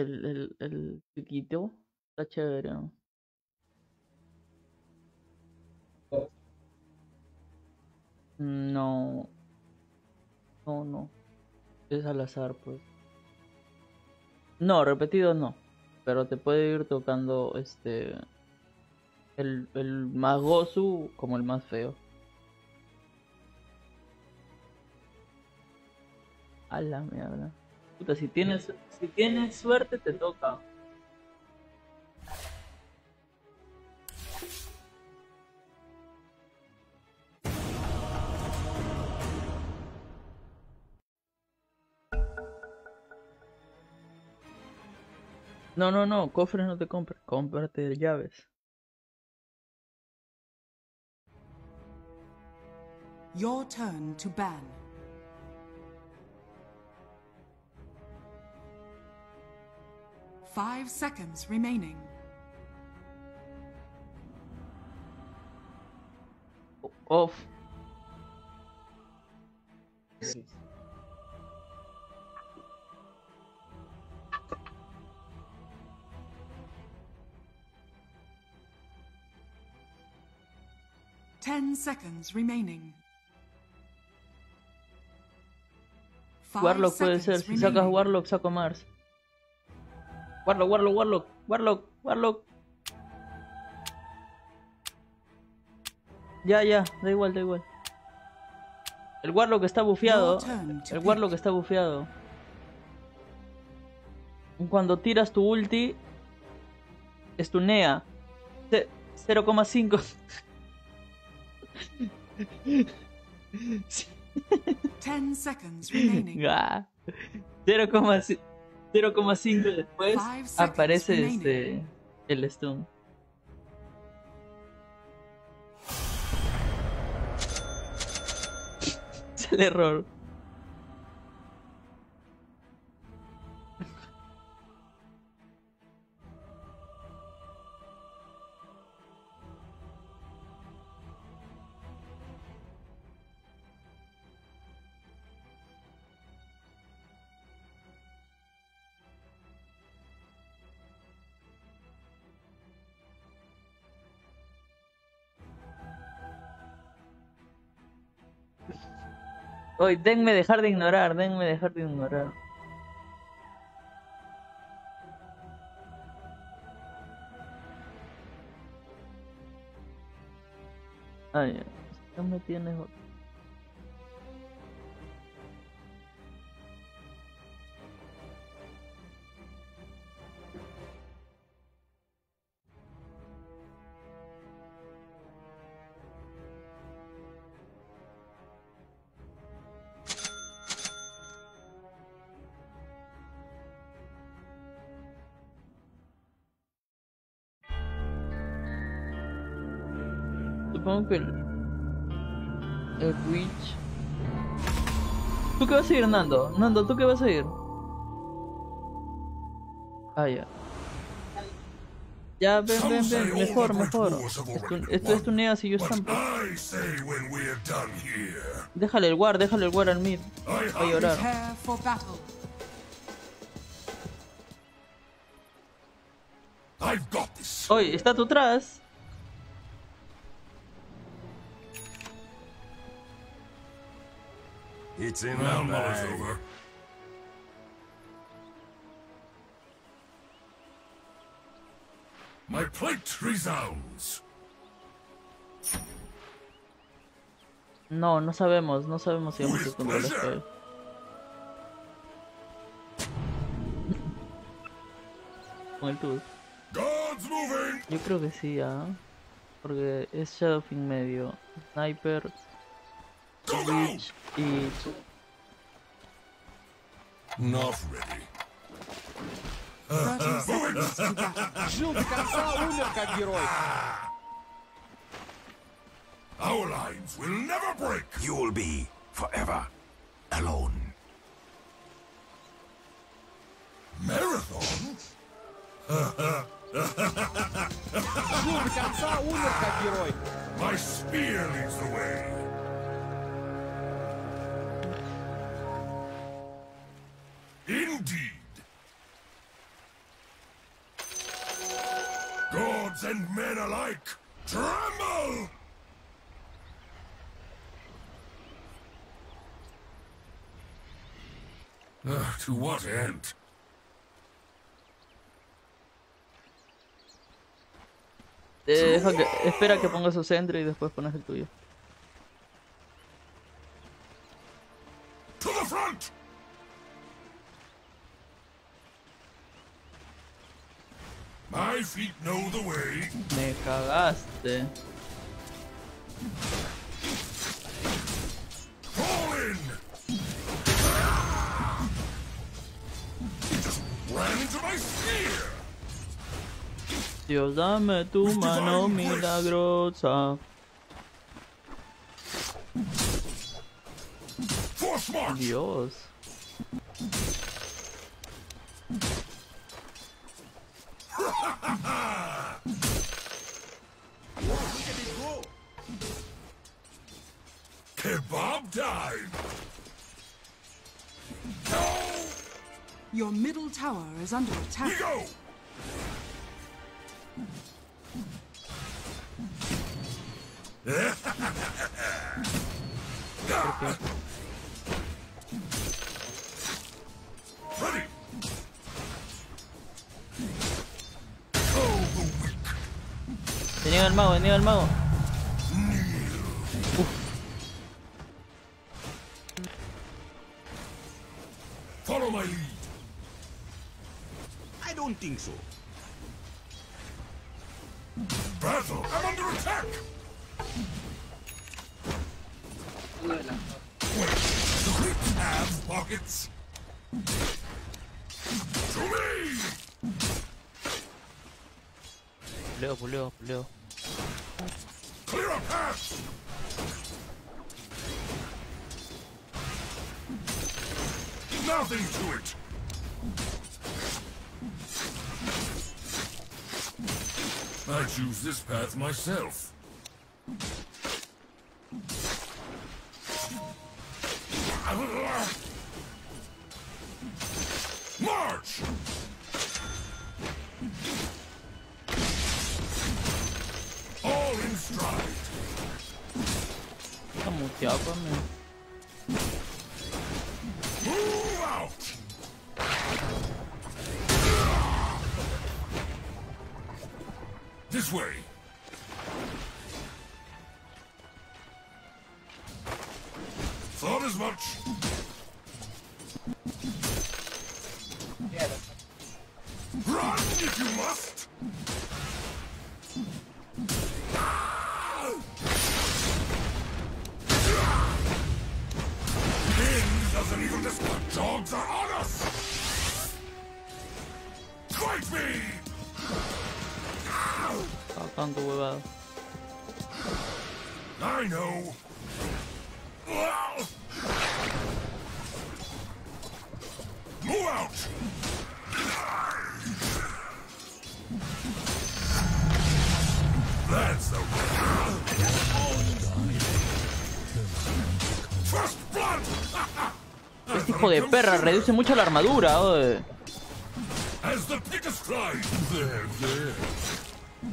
el, el, el chiquito. Está chévere. ¿no? No. No, no. Es al azar, pues. No, repetido no. Pero te puede ir tocando este. El, el más gozu como el más feo. A la mierda. Puta, si tienes, si tienes suerte te toca. No, no, no, cofres no te compres, cómprate llaves. Your turn to ban. Five seconds remaining. Off. Ten seconds remaining. Five Warlock puede ser, si sacas. Warlock saco Mars. Warlock, Warlock, Warlock, Warlock, Warlock. Ya, ya, da igual, da igual. El Warlock está bufeado. El. Warlock está bufeado. Cuando tiras tu ulti, estunea. Ce- 0,5. Ten seconds remaining. Ah, 0,5 0,5 después aparece este el stun. Es el error. Hoy, denme dejar de ignorar, denme dejar de ignorar. Ay, no me tienes. Vas a ir, Nando? Nando, ¿tú qué vas a ir? Ah, ya. Ya, ven, ven, ven, mejor, mejor. Esto, es tuneas y yo estampo. Déjale el war, déjale el war al mid. Va a llorar. Oye, está tú atrás. It's in Well, the bag. over. My plate resounds. No, no sabemos, no sabemos si vamos a controlar. Con el tool. Yo creo que sí, ¿ah? Porque es Shadowfin medio, Sniper, Go, go. Witch y... Not ready. Thirty seconds to battle. Жил до конца, умер как герой. Our lines will never break. You'll be forever alone. Marathon? Жил до конца, умер как герой. My spear leads the way. Gods and men alike, tremble! Ah, to what end? Deja que, espera que ponga su centro y después pones el tuyo. To the front! My feet know the way. Me cagaste. Just ran into my! Dios, dame tu mano milagrosa. Force march! Dios. Kebab time! No! Your middle tower is under We attack. go! Ready! Tenía el mago, tenía el mago. Follow my lead! I don't think so. Battle! I'm under attack! Wait, do we have pockets? To me! Puleo, puleo, puleo. Nothing to it! I choose this path myself. Fight me! Sacando huevada. I know. Move out! That's the First blood! Este hijo de perra reduce mucho la armadura, oye.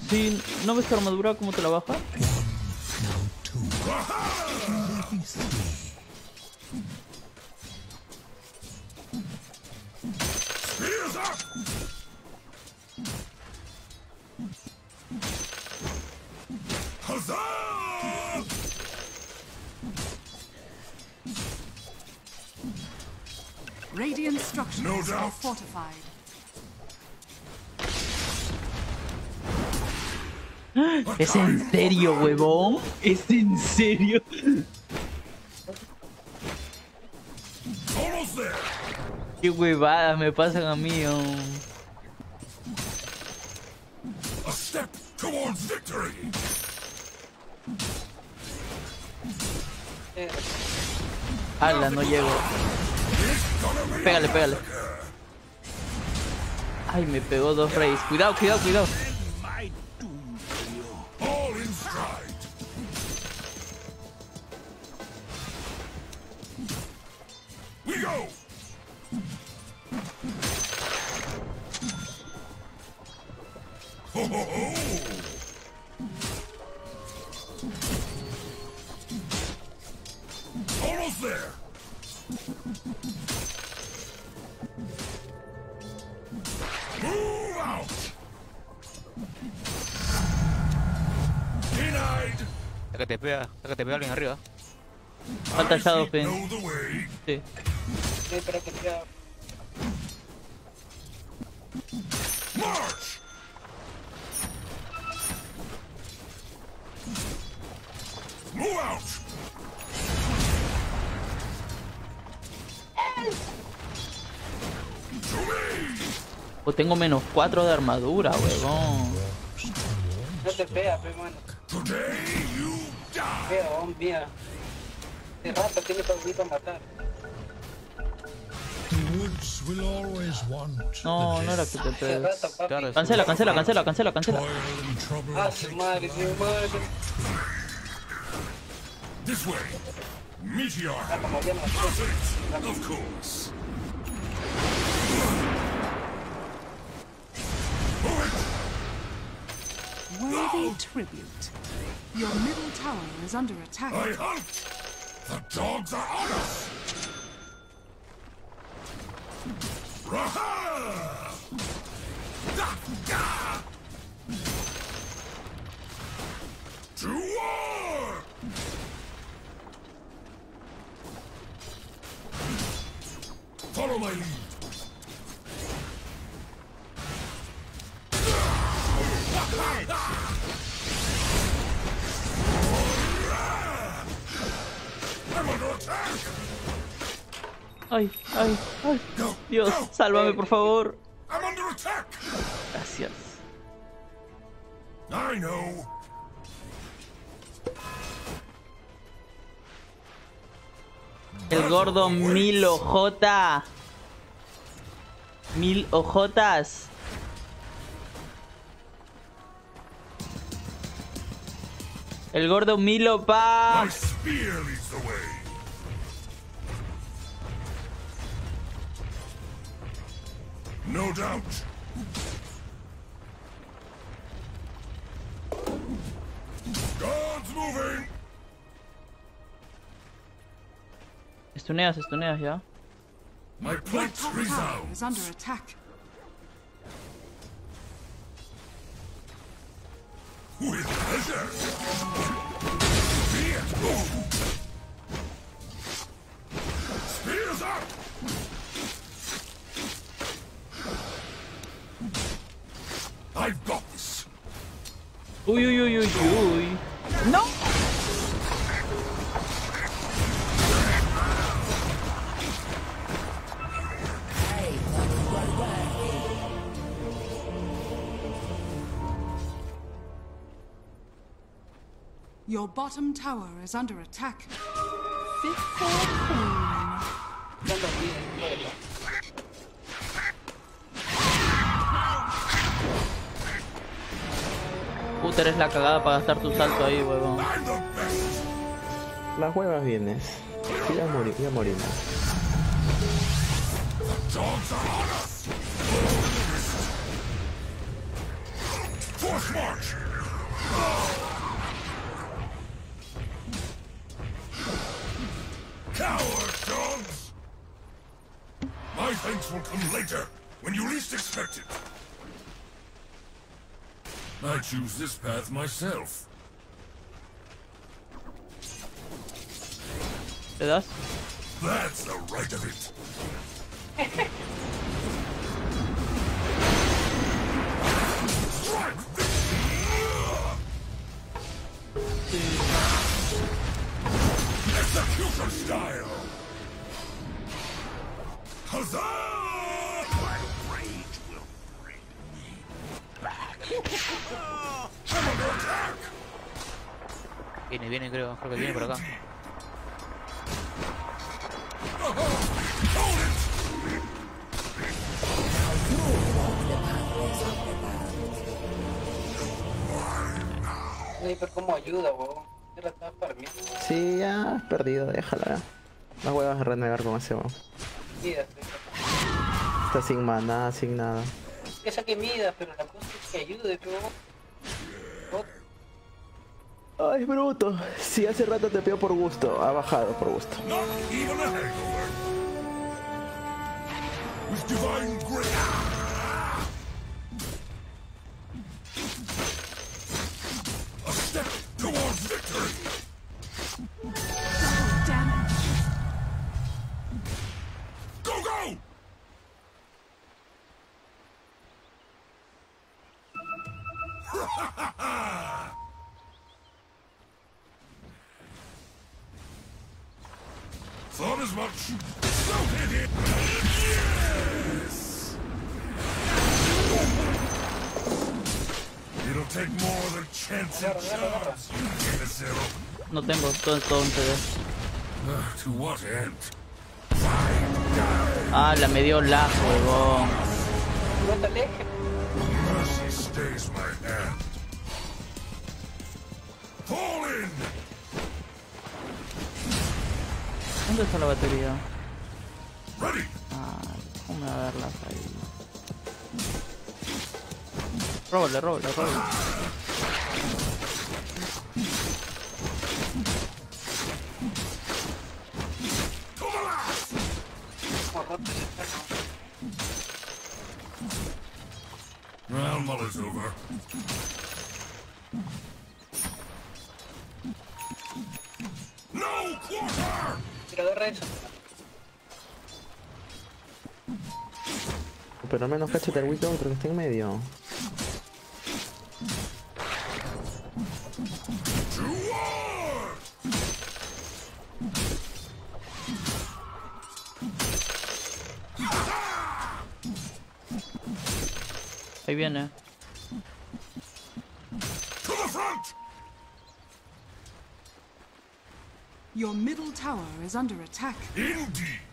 Sí, ¿no ves tu armadura cómo te la baja? Radiant structures No are fortified. ¿Es en serio, huevón? ¿Es en serio? Qué huevadas me pasan a mí, oh. A step towards victory! Ala, no llego. Pégale, pégale. Ay, me pegó dos reyes. Cuidado, cuidado, cuidado. Pues tengo menos 4 de armadura, huevón. No te pega, pe, mano. Today you die. Pega, vamos, mía. De rato tiene para a matar. The woods will always want No, the no era death. que te De pegues. rato, papi. Claro, Cancela, cancela, cancela, cancela, cancela. Toil and trouble Ah, take su madre, su madre. This way. Meteor. Ah, como ya no sé. Perfect. Of course. Worthy tribute. Your middle tower is under attack. I hunt. The dogs are on us. To war! Follow my lead. Ay, ay, ay. Dios, sálvame, por favor. Gracias. El gordo mil OJ. Mil ojotas. El gordo Milo My No doubt. God's moving. Estuneas, estuneas ya. My Your plates top tower is under attack. With pleasure. Bottom tower is under attack. Fit for vida, hijo de la- Puta, eres la cagada para gastar tu salto ahí, huevón. Las huevas vienes. Are on us. Force march. Thanks will come later, when you least expect it. I choose this path myself. ¿Te das? That's the right of it. Strike! Execution style! Viene, creo. Creo que viene por acá. Ay, pero cómo ayuda, weón. Ya la estaba farmeando. Sí, ya has perdido, déjala. Las huevas de renegar con ese weón. Está sin maná, sin nada. Que saque mida, pero la cosa es que ayude, pero. Ay, bruto. Si hace rato te pido por gusto. Ha bajado por gusto. End? Ah, la me dio la huevón. ¿Dónde está la batería? Ah, ¿cómo me va a darlas ahí? Róbale, róbale, róbale. Round Muller's over. No quarter! Tirador. Pero menos cáchate el otro que está en medio. Ahí viene. To the front! Your middle tower is under attack. Indeed!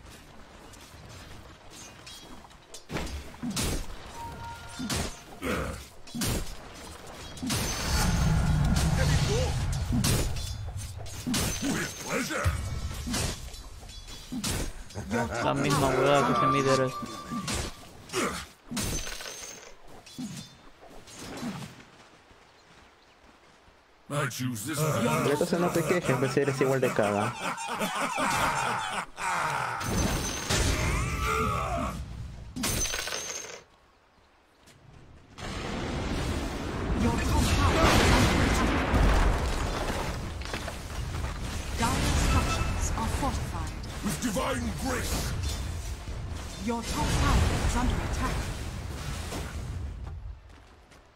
Entonces no te quejes, pues eres igual de caga. Your top tower is under attack. Dire structures are fortified. with divine grace! Your top tower is under attack.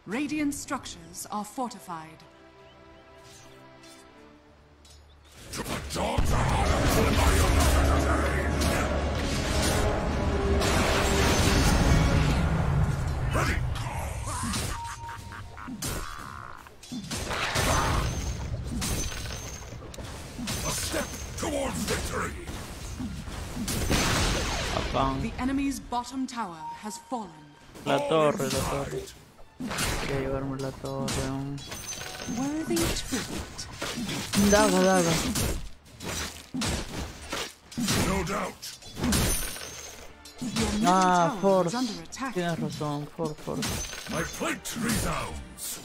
Radiant structures are fortified. Enemy's bottom tower has fallen. La torre, la torre. Quería llevarme la torre. mm. Worthy tribute. Daga, daga. No doubt! Ah, tower Force. is under attack. Tienes razón, por, por. My plate resounds!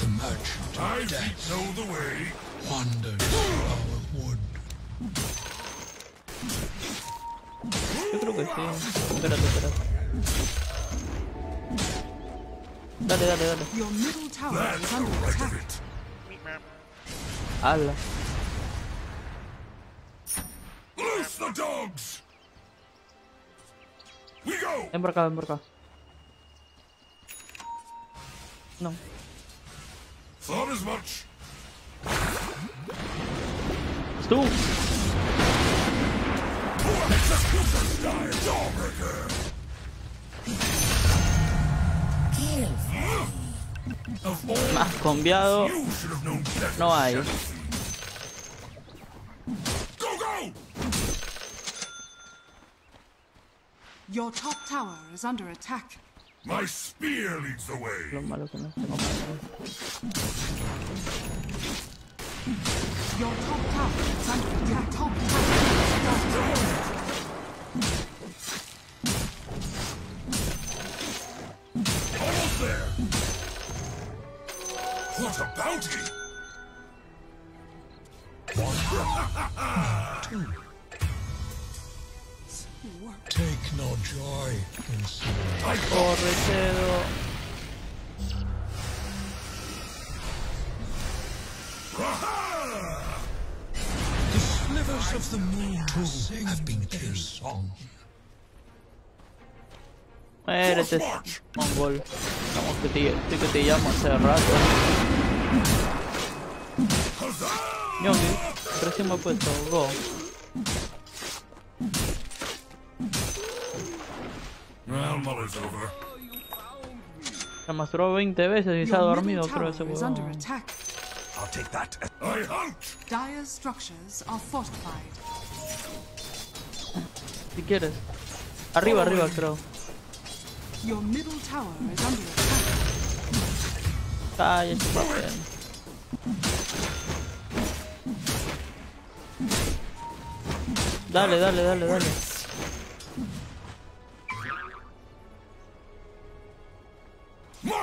The merchant I know the way! Wanders our wood. Yo creo que sí. Espérate, espérate. Dale, dale, dale. Your middle tower is under attack. it! Loose the dogs! We go! Ven por acá, ven por acá. No. Thought as much! Más better. no hay. Your top tower is under attack. My spear leads the way. Lo malo que no tengo madre. Your top tower is under attack. Top tower is. What a bounty! One, two. Take no joy in seeing. I corre, Cedo. Rahar! Slivers of the moon too have been their song. Muérete, mongol. Vamos que te, estoy que te llamo hace rato. Yogi, recién me he puesto. Go. Well, over. Se masturbó 20 veces y se ha dormido, creo, ese huevón. I'll take that I hunt! Dire's structures are fortified. Si quieres. Arriba, arriba, creo. Your middle tower is under attack. Cállate, papel. Dale, dale, dale, dale.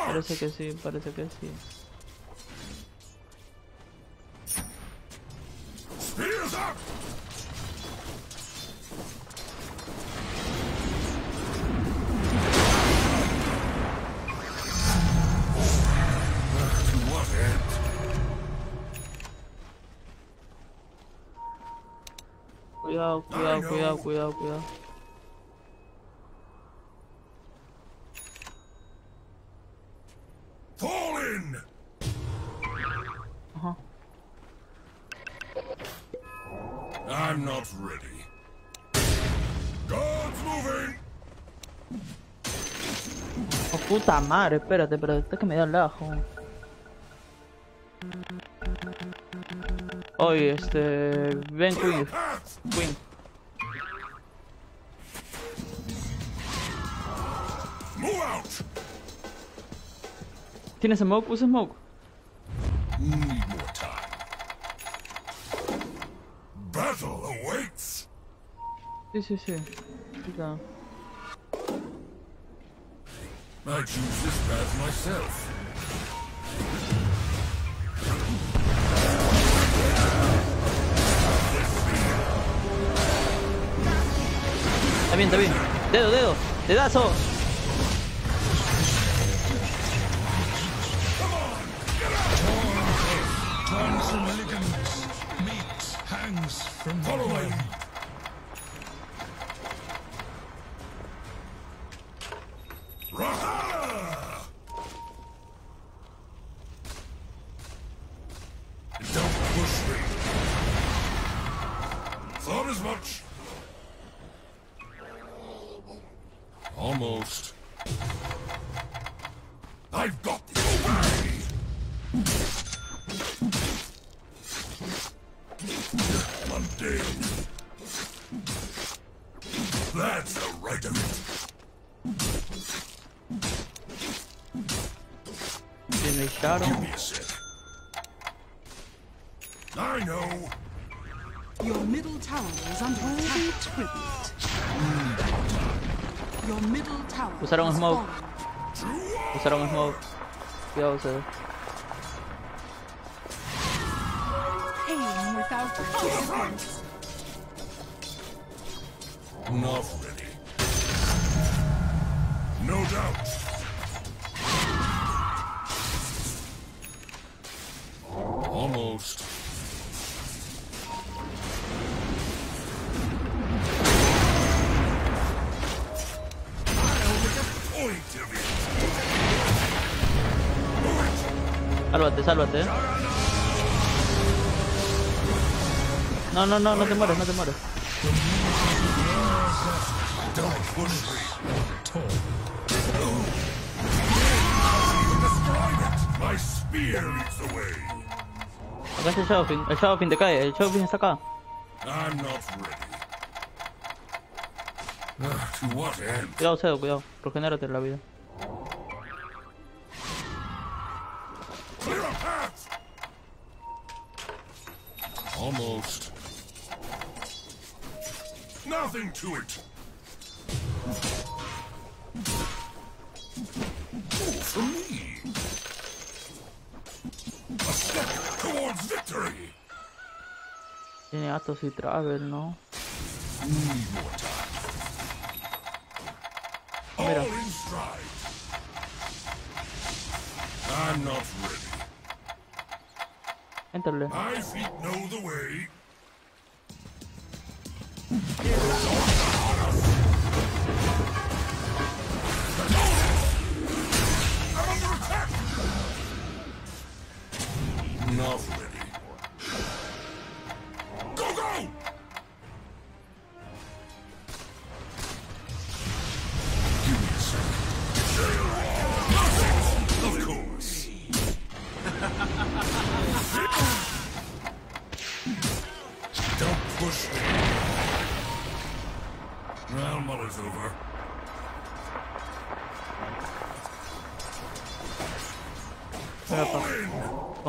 Parece que sí, parece que sí. Cuidado, cuidado, cuidado, cuidado. Fall in! Ajá. I'm not ready. Guards moving! Oh, puta madre, espérate, espérate, está que me da el ajo. Oye, este... Ven, Queen! Queen. ¿Tienes smoke? Usa smoke. Need more time. Battle awaits! Sí, sí, sí. I choose this path myself. Está bien, está bien. Dedo, dedo. Dedazo. Cuidado, Sálvate. No, no, no, no te mueres, no te mueres. Acá está el Shadowfin. El Shadowfin te cae. El Shadowfin está acá. Cuidado, Cedo, cuidado. Regenérate la vida. Almost. Nothing to it. Ooh, for me. A step towards victory. Tiene Atos y Travel, ¿no? Need more time. Mira. All in stride. I'm not ready. My feet know the way.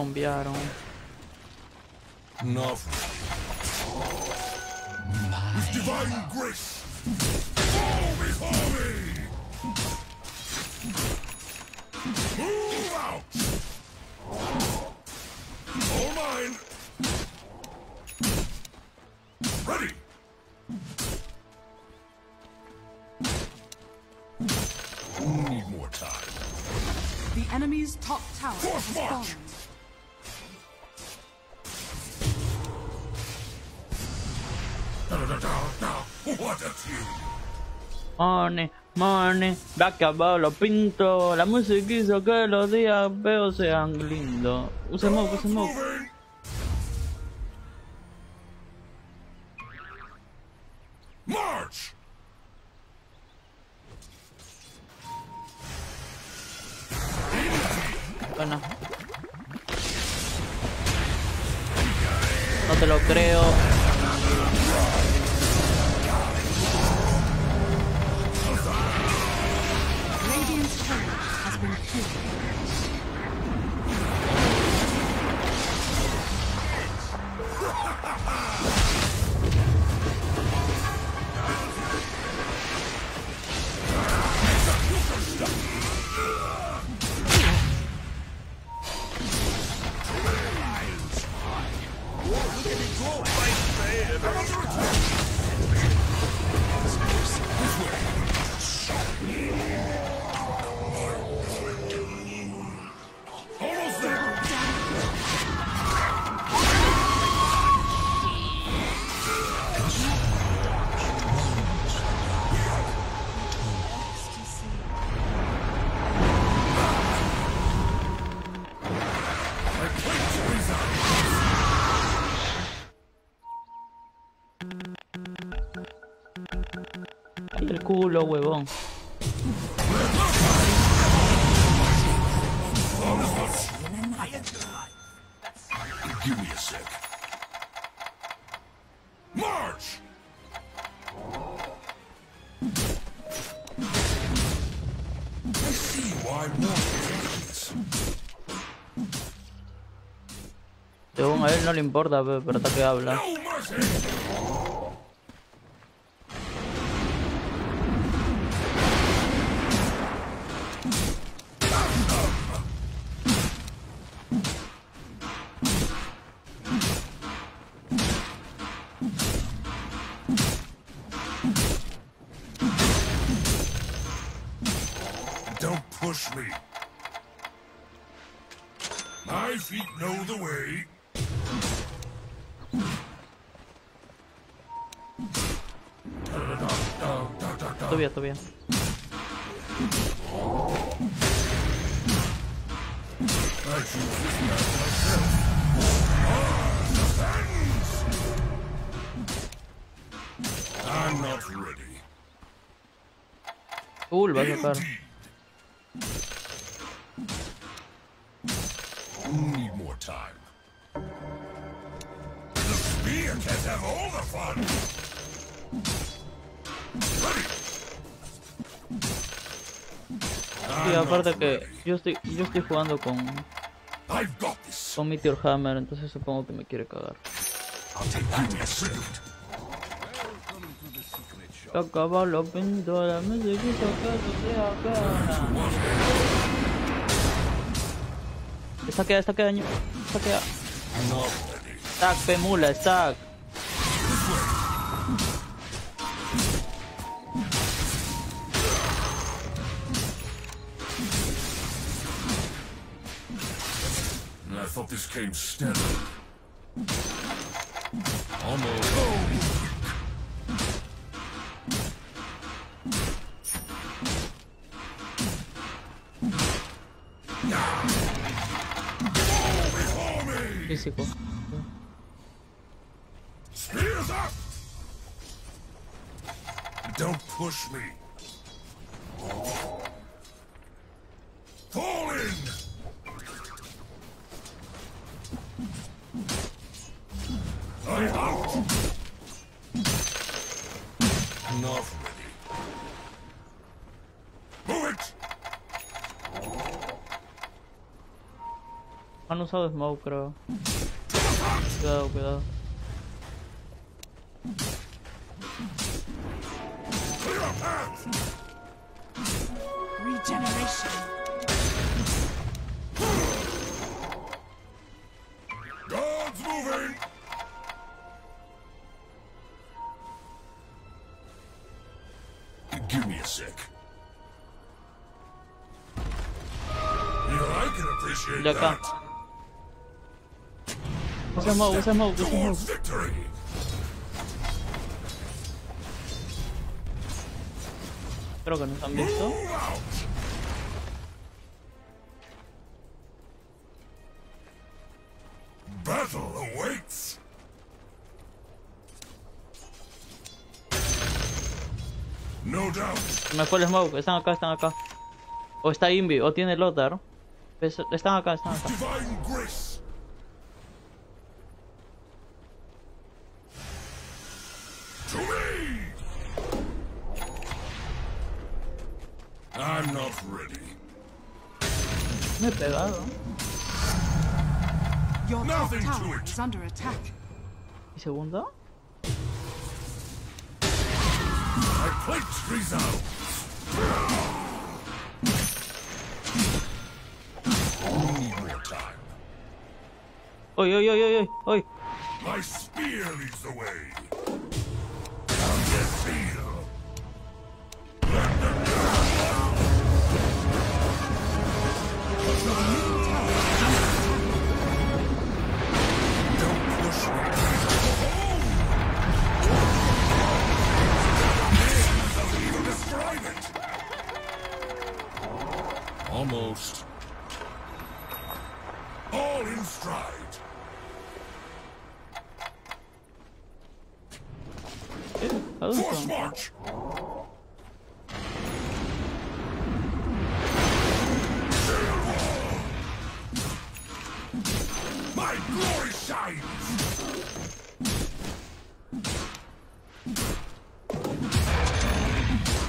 Tombearon. Enough. Back abajo lo pinto. La música hizo que los días feos sean lindos. Use smoke, use smoke. Culo, huevón. Give me a sec. March! I see why more things. Según a él no le importa, pe- pero hasta que habla. My feet know the way. Todavía, todavía. I choose this path myself. Defense! I'm not ready. Cool, va a sacar. Aparte que yo estoy, yo estoy jugando con, con Meteor Hammer, entonces supongo que me quiere cagar. Acaba la musiquita que se sea cara. Esta queda, esta queda. Esta queda. Stack, mula, stack. became standard. Usado smoke, creo. Cuidado, cuidado. Smoke, usa smoke, usa victory! Creo que nos han visto. Move! Battle awaits! No doubt. Me fue el smoke, están acá, están acá. O está Invi, o tiene Lothar. Es- Están acá, están acá. Divine grace. To me! I'm not ready. Me he pegado. Your top Nothing to tower it. Is under attack. ¿Y segunda? My plate resounds. Need more time. ¡Oy, oy, oy, oy, oy! oy! My spear leads the way.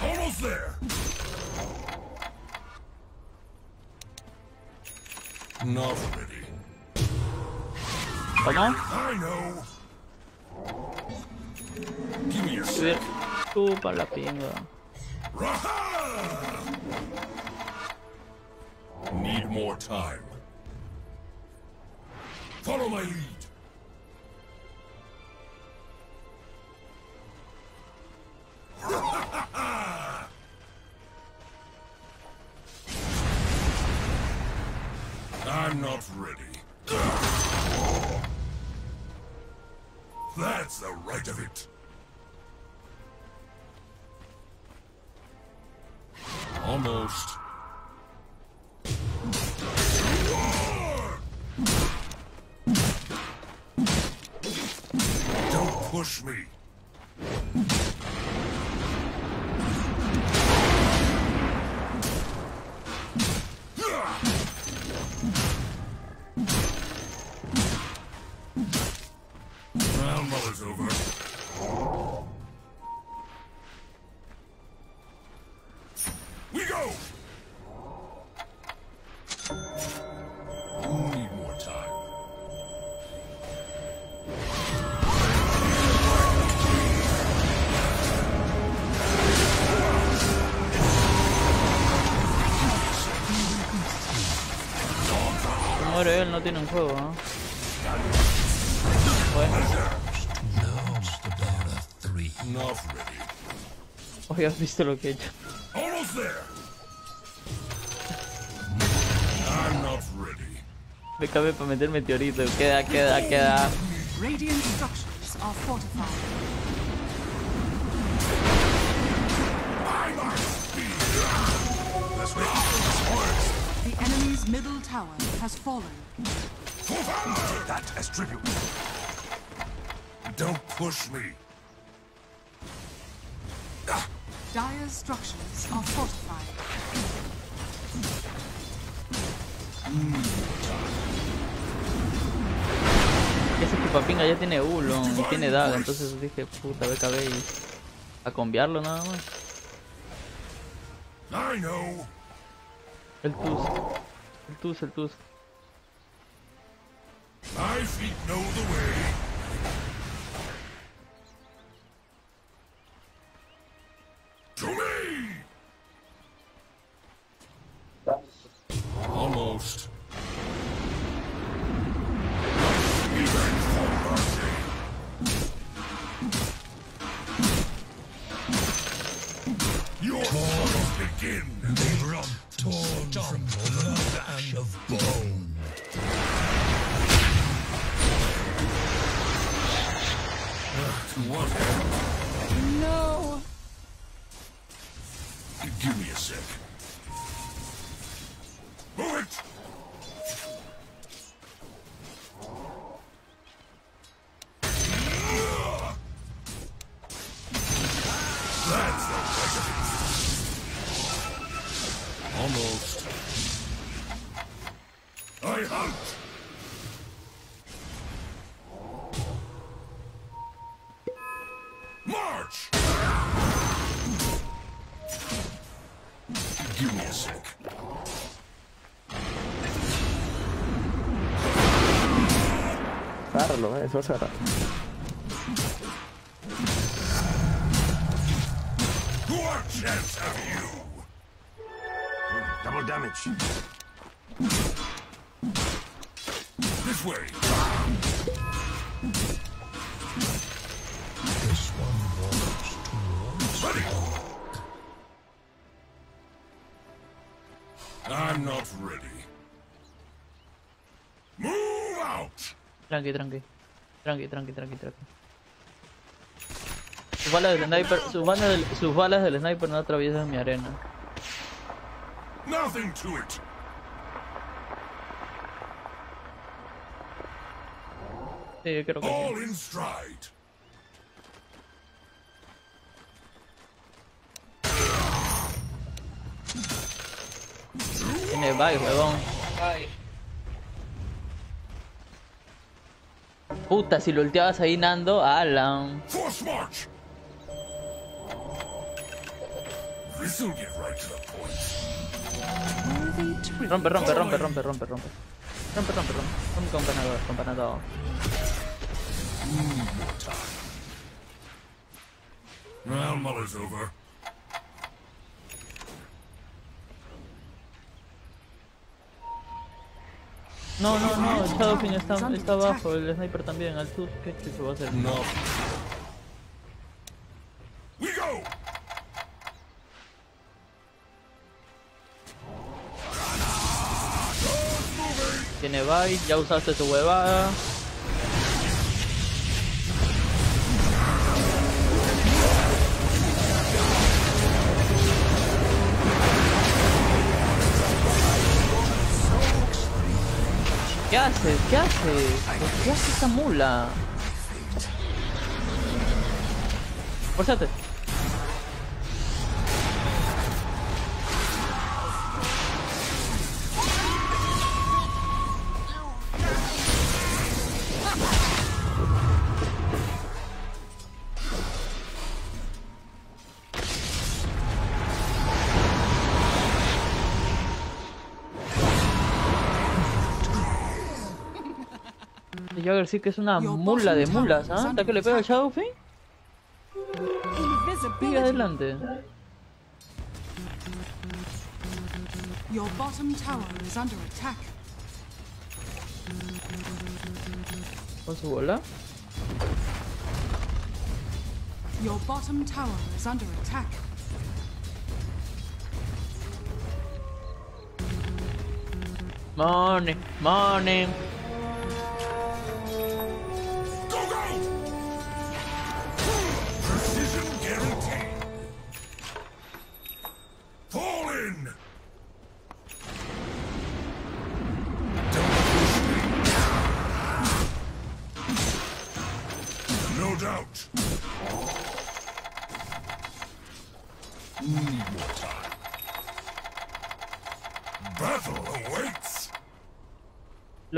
Almost there! Not ready. ¿Cómo? I know. Give me a Subir. sec. Chupa la pinga. Need more time. Muere él, no tiene un juego, ¿no? Bueno, hoy has visto lo que he hecho. Me cabe para meter meteorito. Queda, queda, queda. Enemy's middle tower has fallen. Take that as tribute. Don't push me. Dire's structures are fortified. Y ese chupapinga ya tiene Ulon y tiene Daga, entonces dije, puta, BKB y a cambiarlo nada más. I know. El Tuz. El Tuz, el Tuz. My feet know the way. To me! Almost. Begin. They run torn from blood and of bone. To what end? No! Give me a sec. Move it! Agárralo, eh, eso vas a agarrar. What chance have you? Double damage. This way. This one walks towards Ready. I'm not ready. Move out! Tranqui, tranqui. Tranqui, tranqui, tranqui, tranqui. Sus balas del sniper, sus balas del, sus balas del sniper no atraviesan mi arena. Nothing to it. Sí, yo creo que All sí. in stride. Tiene bye, huevón. Ay, Puta, si lo ulteabas ahí Nando, Alan. Rompe, rompe, rompe, rompe, rompe, rompe. Rompe, rompe, rompe. Rompe con panador, con panador. Well, Muller's over. No, no, no, el Shadowking está, está abajo, el sniper también, al sur, ¿qué chucho va a hacer? No. We go! Tiene bye, ya usaste tu huevada. ¿Qué haces? ¿Qué haces? ¿Qué hace esa mula? Forzate. Sí que es una mula de mulas, ¿ah? ¿Hasta que le pega el Shadowfin? Sigue adelante. Your bottom tower is under attack. Con su bola. Your bottom tower is under attack. Money, money.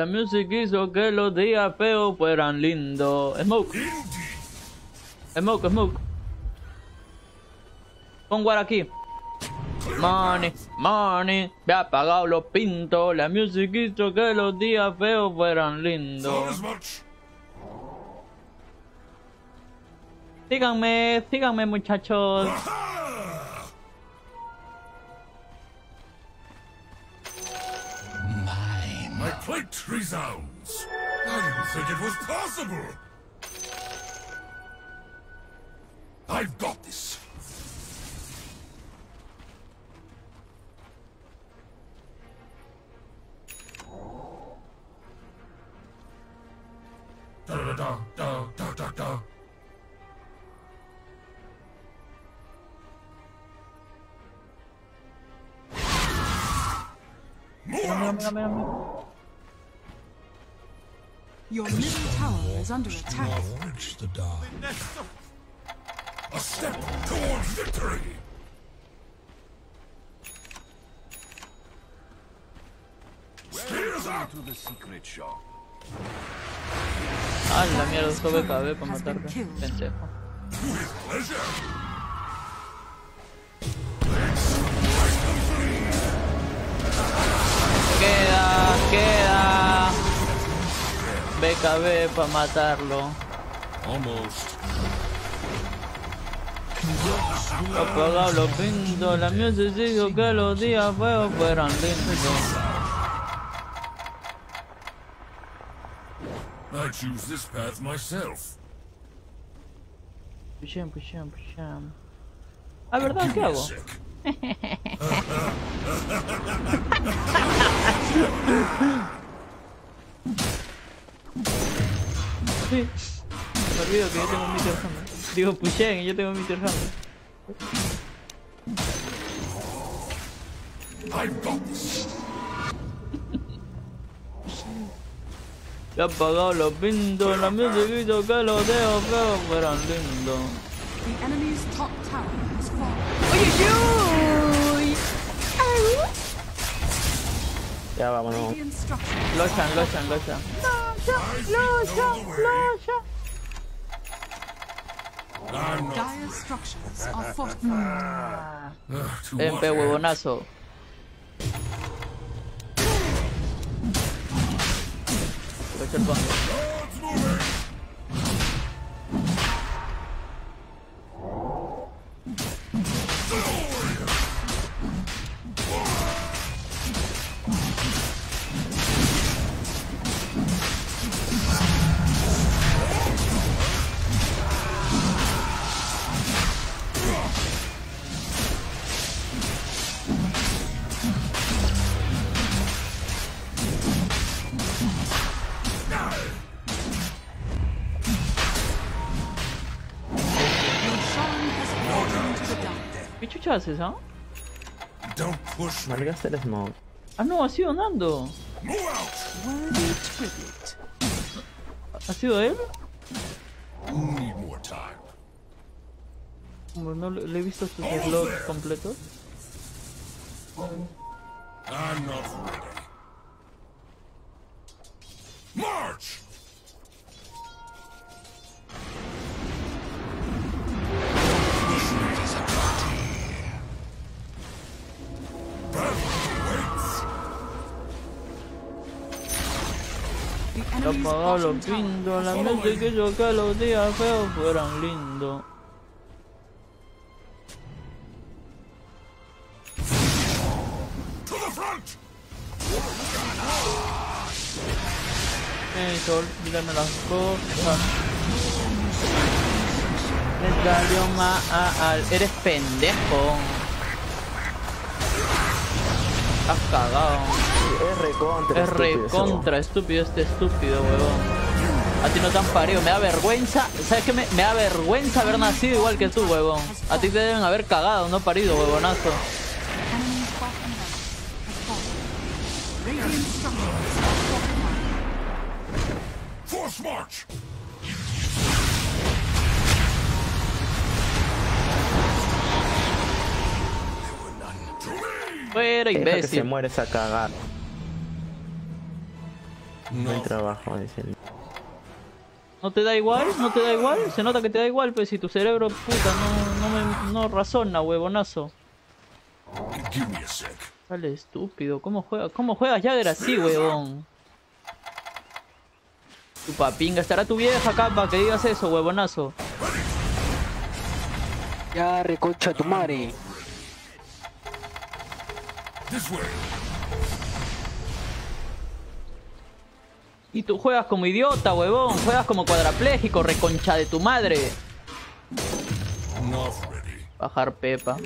La música hizo que los días feos fueran lindos. Smoke, smoke, smoke. Pon guard aquí. Money, money. Me ha pagado los pintos. La música hizo que los días feos fueran lindos. Síganme, síganme muchachos. My plate resounds. I didn't think it was possible. I've got this. Da da da da da da da. Move out! Your middle tower is under attack. Acknowledge the dark. A step towards victory! Spears up! To the secret shop. Ah, la mierda, usó BKB para matarte. Pendejo. With pleasure! BKB para matarlo. Apagado los pintos, la música dijo que los días feos fueran lindos. I choose this path myself. Pushem, pushem, pushem. Ah, ¿verdad? ¿Qué hago? Sí. Me olvido que yo tengo un Meteor Hammer. Digo, pushen y yo tengo un Meteor Hammer. Ya apagado los pintos, la música hizo que lindos. The enemy's top tower has fallen. Ya vámonos. Lochan, lochan, lochan. I'm not Dire structures are fortified. uh, to Ven, what pe end? huevonazo. Dark. ¿Qué chucha haces, ah? Don't push me. Malgaste el smoke. Ah, no, ha sido Nando. Move out. Worthy tribute. ¿Ha sido él? Need more time. Como no le le he visto sus slots completos. I'm not ready. March! Enemy's apagado los pintos, la has música hizo que los días feos fueran lindos. Eso, olvídame las cosas. Me salió mal. Eres pendejo. Has cagado. Es recontra. Es estúpido ese recontra estúpido este estúpido, huevón. A ti no te han parido, me da vergüenza. ¿Sabes qué? Me, me da vergüenza haber nacido igual que tú, huevón. A ti te deben haber cagado, no parido, huevonazo. Fuera, Deja que se imbécil. muere esa cagada. Buen No. trabajo, dice el... ¿No te da igual? ¿No te da igual? Se nota que te da igual, pues si tu cerebro, puta, no, no, me, no razona, huevonazo. Sale estúpido. ¿Cómo juegas? ¿Cómo juegas Jagger así, huevón? Tu papinga. Estará tu vieja acá para que digas eso, huevonazo. Ya, reconcha tu madre. Y tú juegas como idiota, huevón. Juegas como cuadrapléjico, reconcha de tu madre. Bajar Pepa.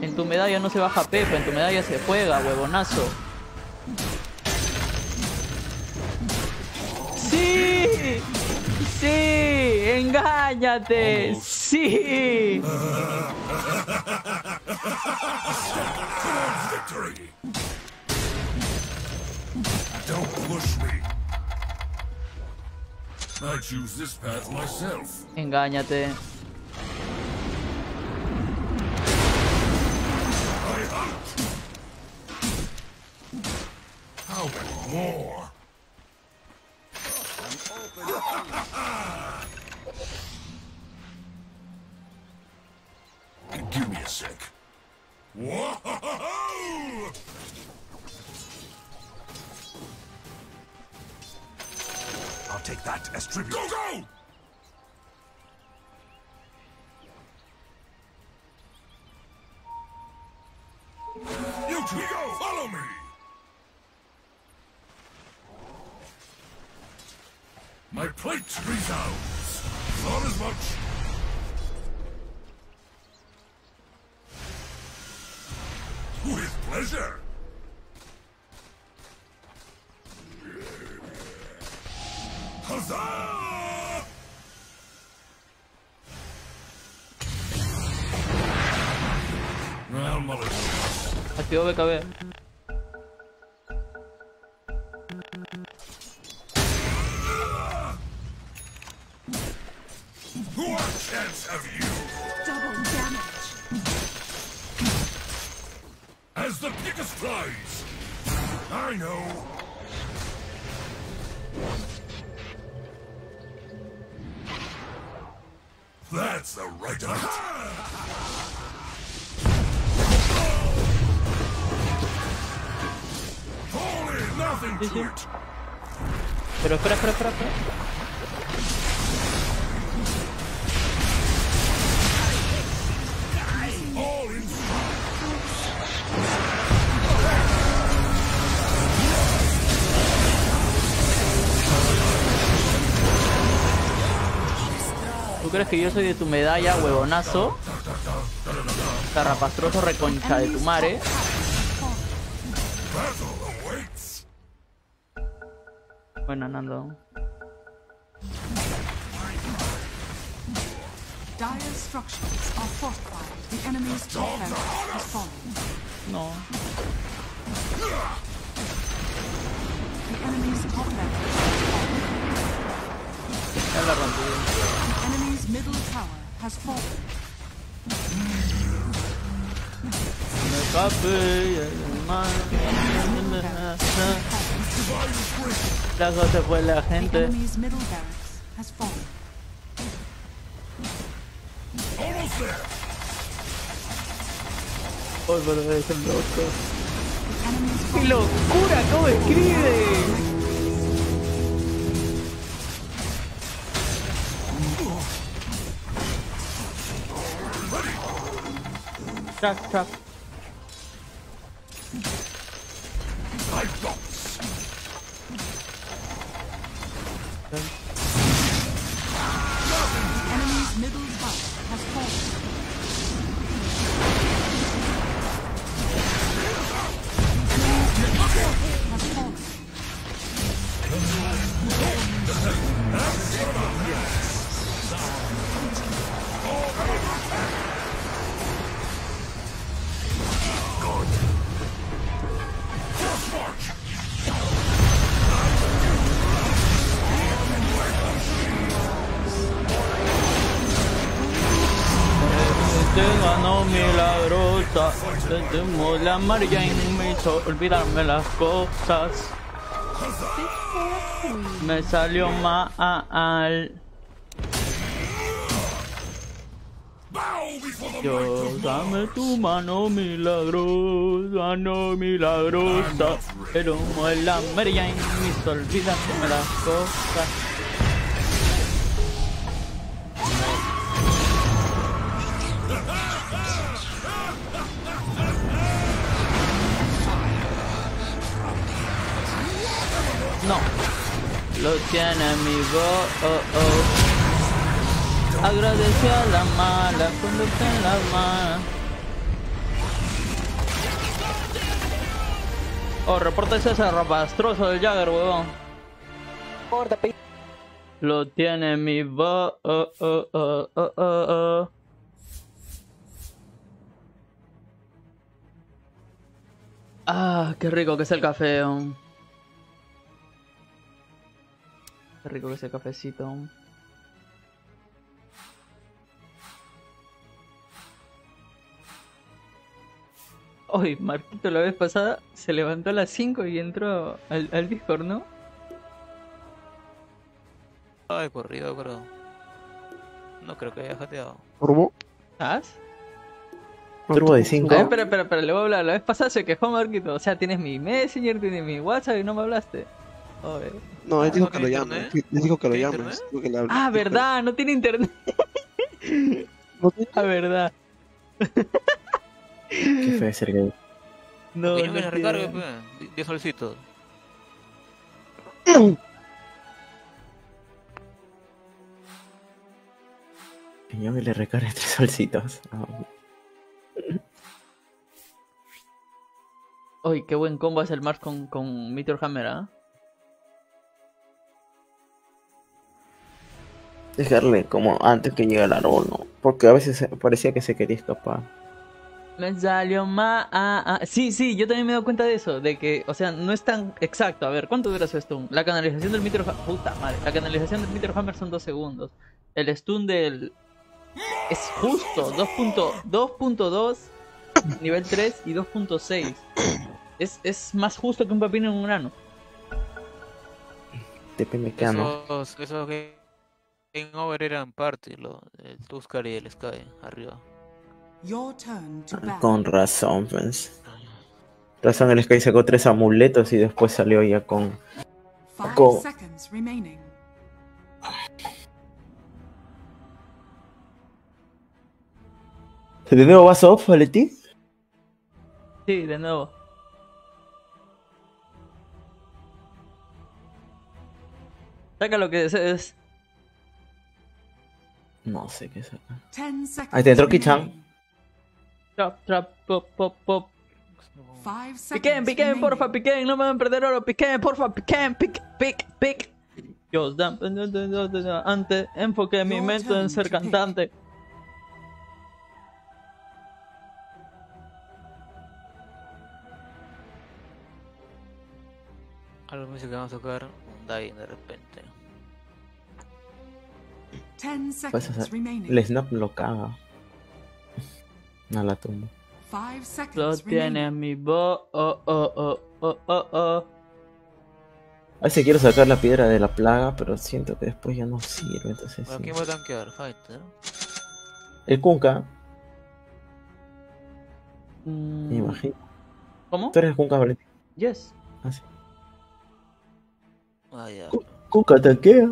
En tu medalla no se baja Pepa, en tu medalla se juega, huevonazo. ¡Sí! ¡Sí! ¡Engáñate! ¡Sí! Victory! Don't push me. I choose this path myself. Engáñate. How more? Give me a sec. Whoa! I'll take that as tribute. Go, go! You two go! Follow me! My plate resounds. Not as much. With pleasure. Huzzah! Mother. Activo BKB. What chance have you? As flies! I know. That's the right. Holy nothing Sí, sí. to it. Pero espera, espera, espera, espera. ¿Tú crees que yo soy de tu medalla, huevonazo? Carrapastroso reconcha de tu awaits. Bueno, Nando. No. Ya la rompí. The enemy's middle tower has fallen. Luego se fue la gente. Oh, pero es el loco. ¡Qué locura! ¿Cómo escribe? Truck, truck. Tenemos la María y me hizo olvidarme las cosas. Me salió mal. Dios, dame tu mano milagrosa, no milagrosa. Pero la María y me hizo olvidarme las cosas. Mi voz. Oh, oh. Agradece a la mala conducta en la mano. Oh, reporta ese rapastroso del Jagger, huevón. Lo tiene mi voz. Oh, oh, oh, oh, oh, oh. Ah, qué rico que es el café. oh. Qué rico que es el cafecito. Hoy, Marquito la vez pasada se levantó a las 5 y entró al, al Discord, ¿no? Ay, corrido, pero. No creo que haya jateado. Turbo. ¿Estás? Turbo de 5. Ah, espera, espera, espera, le voy a hablar. La vez pasada se quejó Marquito. O sea, tienes mi Messenger, tienes mi WhatsApp y no me hablaste. No, él dijo ¿No que lo llames. Él dijo que lo ¿Tiene llames. Ah, verdad, no tiene internet. No tiene- Ah, verdad. Qué feo ser gay. No, no me la recargue, pues. 10 solcitos. Que yo me le recargue tres solcitos. Ah, Uy, qué buen combo es el Mars con, con Meteor Hammer, ¿ah? Dejarle como antes que llegue el árbol, ¿no? Porque a veces se- parecía que se quería escapar. Me salió más. Ah, ah. Sí, sí, yo también me he dado cuenta de eso. De que, o sea, no es tan exacto. A ver, ¿cuánto dura su stun? La canalización del Meteor Hammer. Puta madre. La canalización del Meteor Hammer son 2 segundos. El stun del. Es justo. 2.2, 2.2, nivel 3 y 2.6. Es, es más justo que un papino en un grano. Depende de qué ano. Esos, esos que en over eran parte, lo, el Tuscar y el Sky arriba. Your turn to battle. Con razón, pues. Razón, el Sky sacó tres amuletos y después salió ya con. Five Go. seconds remaining. ¿De nuevo vas off, Valeti? Sí, de nuevo. Saca lo que desees. No sé qué seconds. Ahí te entró Kichan. Trap, trap, pop, pop, pop. Five seconds. Piquen, piquen, porfa, piquen, no me van a perder oro, piquen, porfa, piquen, pic, pic, pic. Da- antes enfoqué mi mente en ser cantante. Algo me dice que vamos a sacar un Dying de repente. Pues, seconds o sea, el Snap lo caga. A la tumba. Lo tiene mi bo, oh, oh, oh, oh, oh, oh. A veces quiero sacar la piedra de la plaga, pero siento que después ya no sirve, entonces Bueno, sí. ¿quién va a tanquear? Fighter. El Kunka, Mm, me imagino. ¿Cómo? Tú eres el Kunka, Valentín. Yes. Ah, sí. Ah, ya. Kunka tanquea.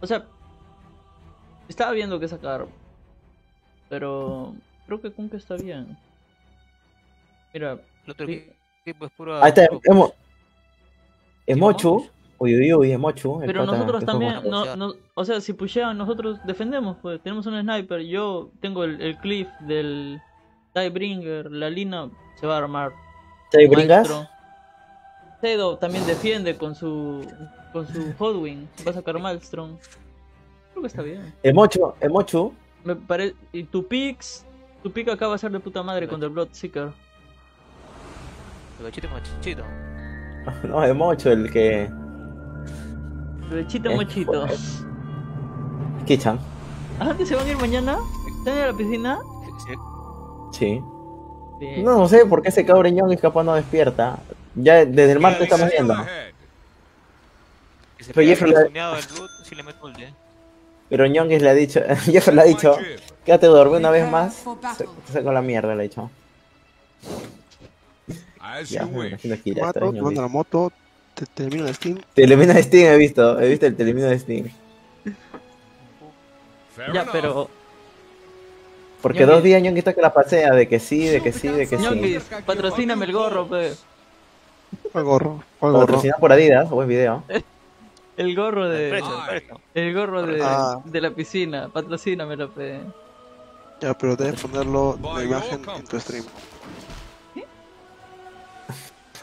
O sea, estaba viendo qué sacar. Pero creo que Kunka está bien. Mira, El otro Sí. equipo es puro. Ahí está, Emo. ¿Sí, Emochu. Uy, uy, uy, Emochu. Pero pata nosotros que también, no, no- o sea, si pushean, nosotros defendemos, pues tenemos un sniper. Yo tengo el, el cliff del Tiebringer, la Lina se va a armar. Maestro. Cedo también defiende con su con su Hotwing. Va a sacar Maelstrom. Creo que está bien. Emochu, Emochu. Me parece. Y tu Pix. Tu pick acá va a ser de puta madre contra el Bloodseeker. Machito, machito. No, Emochu, el que. Lechito Eh, mochito. joder. Kichan. ¿A dónde se van a ir mañana? ¿Están en la piscina? Sí. Bien. No, no sé por qué ese cabreñón es capaz no despierta. Ya desde el martes estamos viendo. Que se Pero la- el si le meto el ¿eh? Pero le ha dicho, Jeffer le ha dicho, quédate dormido una vez más, te saco la mierda, le ha dicho. Que irá Mato, te mando la moto, te termino de Steam. Te elimina de Steam, he visto, he visto el te elimina de Steam. Ya, pero. Porque dos días Ñonguis está que la pasea, de que sí, de que sí, de que sí. Ñonguis, patrocíname el gorro, pe. ¿Cuál gorro? ¿Cuál gorro? Patrocinado por Adidas, buen video. El gorro El de. precio, el precio. El gorro de, Ah. de la piscina. Patrocínamelo, pe. Ya, pero debes ponerlo la imagen en tu stream.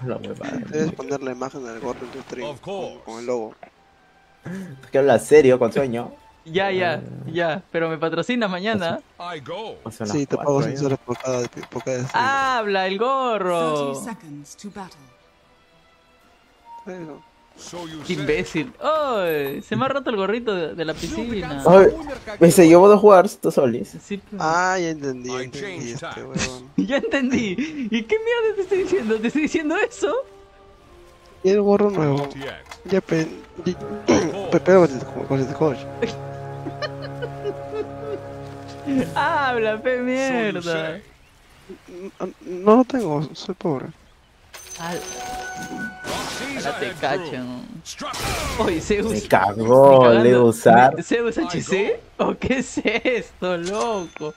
La huevada. Debes poner la imagen del gorro en tu stream. Of Con, course. con el logo. Es que habla serio, con sueño. Ya, ya, ya. Pero me patrocina mañana. I go. O sea, Sí, te pago ya. 100 soles por cada, por cada. ¡Habla el gorro! 30 ¡Qué imbécil! ¡Ay! Se me ha roto el gorrito de, de la piscina. Ay, me dice, yo voy a jugar, tú solis. Sí, pe. Ah, ya entendí, ya entendí este. Ya entendí. ¿Y qué mierda te estoy diciendo? ¿Te estoy diciendo eso? Y el gorro nuevo. Ya, pe... Pero con el- coach. ¡Habla, pe mierda! No lo tengo, soy pobre. Al- Roxy's Ahora te cachan. Oye, Zeus. Me cagó, ni le usar. ¿Zeus HC? ¿O qué es esto, loco?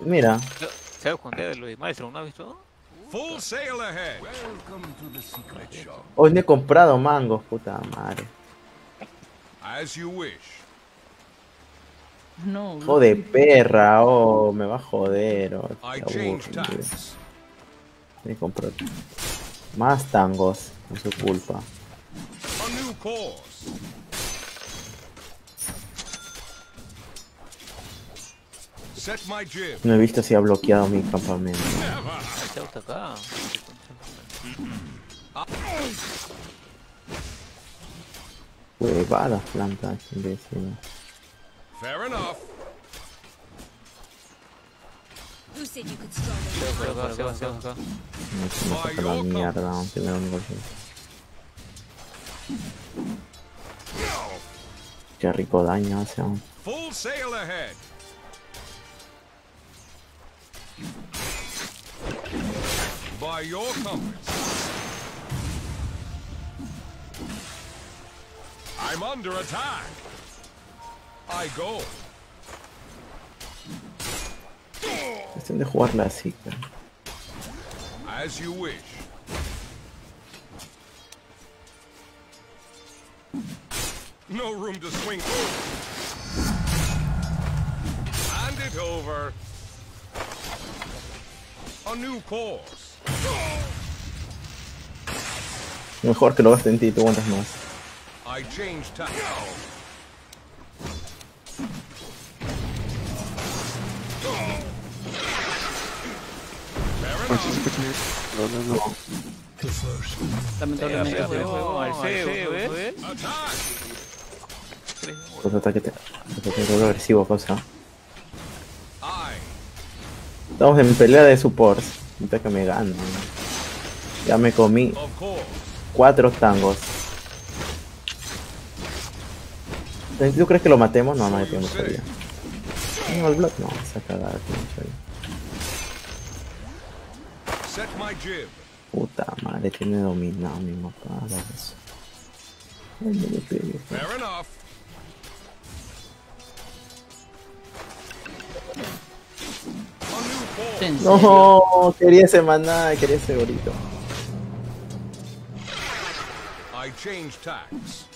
Mira, ¿Se ha escondido el maestro? ¿No has visto? Full sail ahead. hoy no he comprado mangos, puta madre. As you wish. No. Joder, perra, oh, me va a joder. Oh. Me compró más tangos, por su culpa. A new course. Set my jib. No he visto si ha bloqueado mi campamento. Huevadas plantas, imbécil. Fair enough. Who said you could start Se va por acá, se va, se va acá. Me, me saca la mierda, aunque me da un golpe. Qué rico daño hace aún. Full sail ahead. By your compass. I'm under attack. I go. Cuestión de jugarla así, pero- As you wish. No room to swing. Hand it over. A new course. Mejor que lo gastes en ti, tú aguantas más. I. No, no, no. Lamentablemente. Fue- ¿eh? Attack. Otro ataque, te- otro ataque agresivo, cosa. Estamos en pelea de supports. Ahorita que me ganan. Ya me comí cuatro tangos. ¿Tú crees que lo matemos? No, no matemos todavía. No, el block no, se ha cagado. Puta madre, tiene dominado mi mapa. Fair enough. No, quería ese maná, quería ese gorito. I change tacks.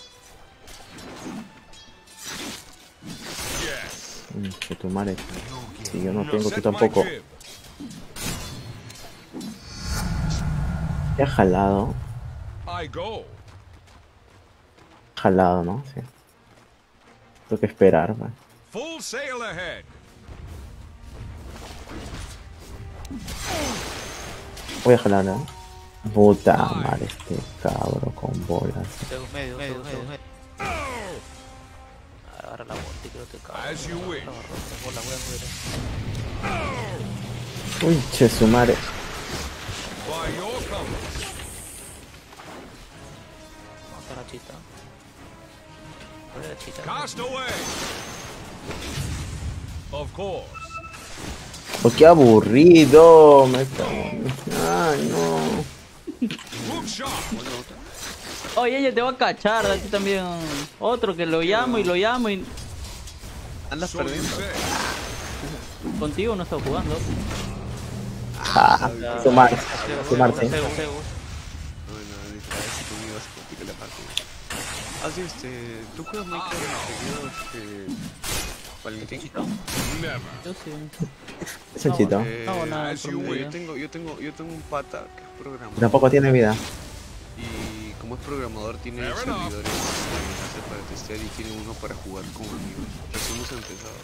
Yes. Mm, que tu madre. Si yo no tengo, tú tampoco. jib. Ya jalado. I go. Jalado, ¿no? Sí. Tengo que esperar, man. Full sail ahead. Voy a jalar, ¿no? Puta madre, este cabro con bolas. Medio, medio, medio, medio. Agarra la bola y creo que cago. Uy, che, su madre. Vamos a la chita. ¿Cuál chita? Cast away. Of course. Oh, qué aburrido. Me en- Ay, no. Oye, ella te va a cachar a ti también. Otro que lo llamo y lo llamo y Andas perdiendo. contigo no está jugando. Ah, sumar. Sumarse. Ah, sí, este. ¿Tú juegas Minecraft seguido, este. Valentín? Yo sí. Chanchito. Eh, No nada ah, sí, mi yo tengo, yo tengo, yo tengo un pata que es programador. Tampoco tiene vida. Y como es programador, tiene servidores que hace para testear y tiene uno para jugar con amigos. Recién hemos empezado.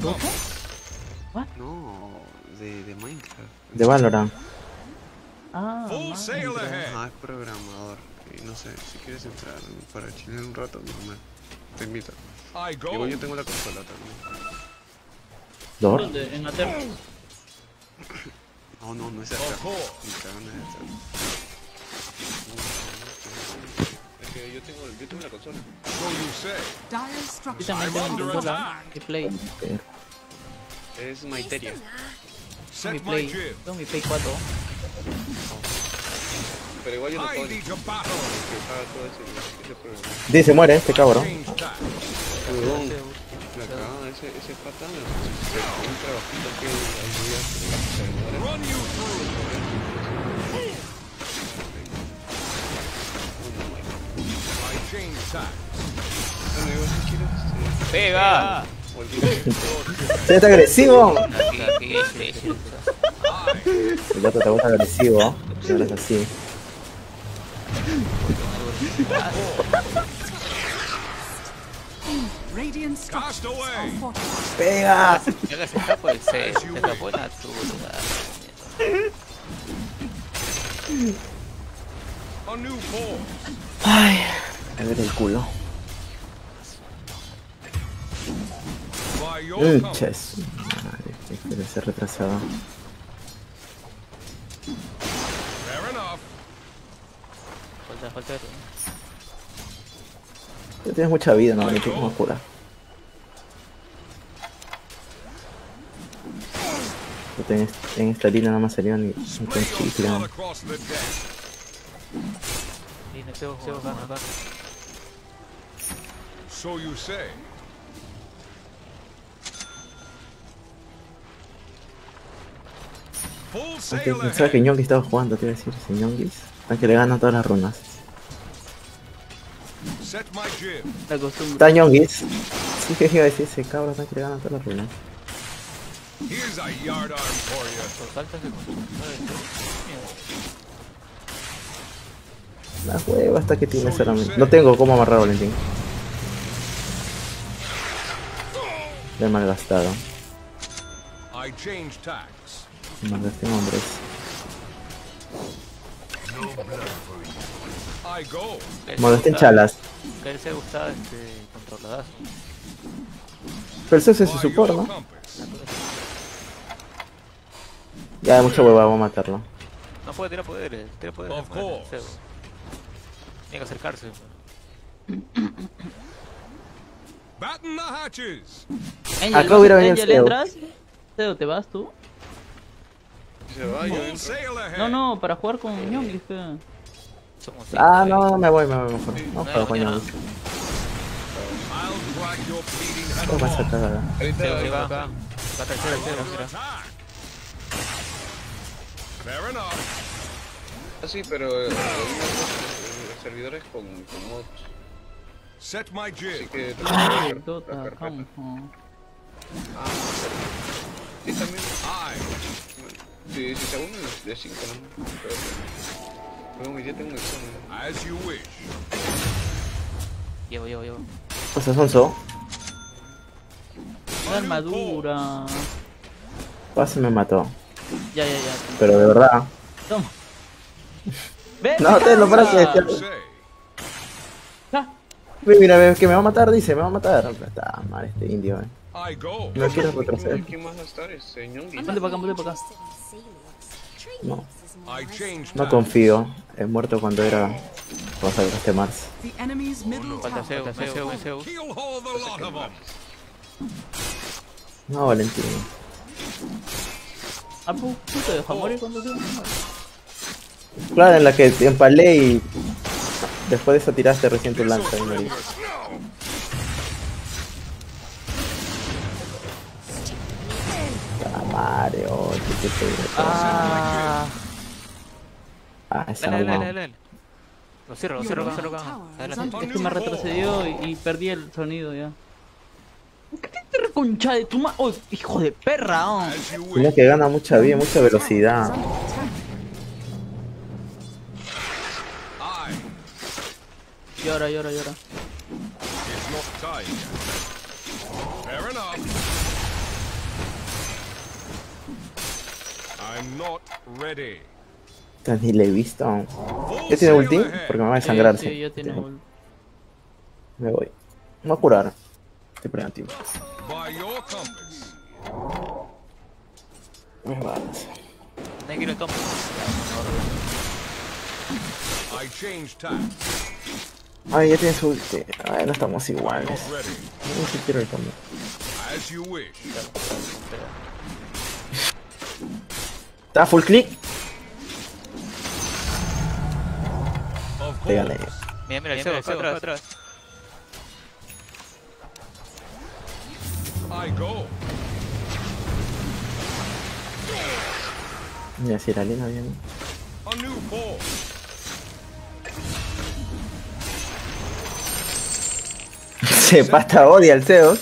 Compass. No, de, de Minecraft. De Valorant. Ah. Ah, es programador. Y no sé, si quieres entrar para chilear un rato, normal. Te invito. Igual yo tengo la consola también. ¿Dor? ¿Dónde? En Ater. No, no, no es acá. es que yo tengo, yo tengo la consola. Yo también tengo under consola. Mi Play. Es Maiteria. Mi Set my Play. Tengo mi Play 4. Pero igual yo no puedo I ni need to battle. que paga todo ese, ese programa. Dice, muere este cabrón. Cagada, ese, ese pata me se un trabajito que ayuda a quieres, este, ¡Pega! ¡Se está agresivo! El gato te gusta agresivo. Y ahora es así. ¡Pega! Ya se escapó el C, se escapó en la turba. A new force. Ay, a ver el culo. Que quiere ser retrasado. Fair enough. Falta, falta. Tú tienes mucha vida, no, ni tienes más cura. En, est- en esta línea nada más salió ni un ¿no? gana, gana. So you say. Aunque sail pensaba que. Ñongis estaba jugando, te iba a decir, ese Ñongis. Aunque le ganan todas las runas. La costumbre. Está Ñongis. Sí que iba a decir, ese cabrón está que le ganan todas las runas. La hueva hasta que tiene solamente. No tengo cómo amarrar a Valentín. Le he malgastado. I change tacks. Malgasté en hombres. I go. Malgasté en chalas. Que él se gusta este controladazo. Pero eso es su support, ¿no? Ya, mucha hueva, vamos a matarlo. No puede tirar poderes, tira poderes. Tiene que acercarse. Batten the hatches. Angel, Acá hubiera venido. ¿entras? Ceo, ¿te vas tú? Se. No, no, para jugar con Ñongis. Ah, no, me voy, me voy mejor. No, your bleeding head ¿Cómo vas a cagar? Ahorita va tercera. Ah, sí, pero eh, servidores con, con mods. Set my Así que Dota. Ah, sí, también. Sí, sí, según es de 5, ¿no? Pero, pero hoy día tengo un examen. as you wish. Llevo, llevo, llevo. Pues es un so. Una armadura. Casi me mató. Ya, ya, ya. Pero de verdad. Toma. Ven, No, te lo para que. Ah, Mira, ve que me va a matar, dice, me va a matar. Está mal este indio, eh. No quiero retroceder. ¿Quién más va a estar? Este, Ñongui. Ponte para acá, ponte para acá. No, no confío. He muerto cuando era. Cuando sacaste Mars. The enemy's middle Falta Zeus, Zeus. Zeus. No, Valentín. Ah, pu- tú te dejas morir cuando te Claro, en la que te empalé y. Después de eso tiraste recién tu lanza y morí. Mario, qué te Ah, Ah, esa Dale, dale, no. dale, dale. Lo cierro, lo cierro, lo cierro. Adelante. es que me retrocedió y, y perdí el sonido ya. ¿Qué te reconcha de tu ma... Oh, hijo de perra, oh. Mira que gana mucha vida, mucha velocidad. Llora, llora, llora. it's not time yet. Fair enough. I'm not ready. Puta, Ni le he visto. ¿Ya tiene ulti? Porque me va a Sí, desangrarse. sí, ya tiene ult. Me voy. Me voy a curar. Estoy preventivo. Me. I change tack. Ay, ya tiene su ulti. Ay, no estamos iguales. No sé quiero el cambio. As you wish. ¿Está full click? Te gané. Mira, mira, el acá atrás, atrás. I go. Mira, si la línea viene. A new force. Se pata odia al Zeus.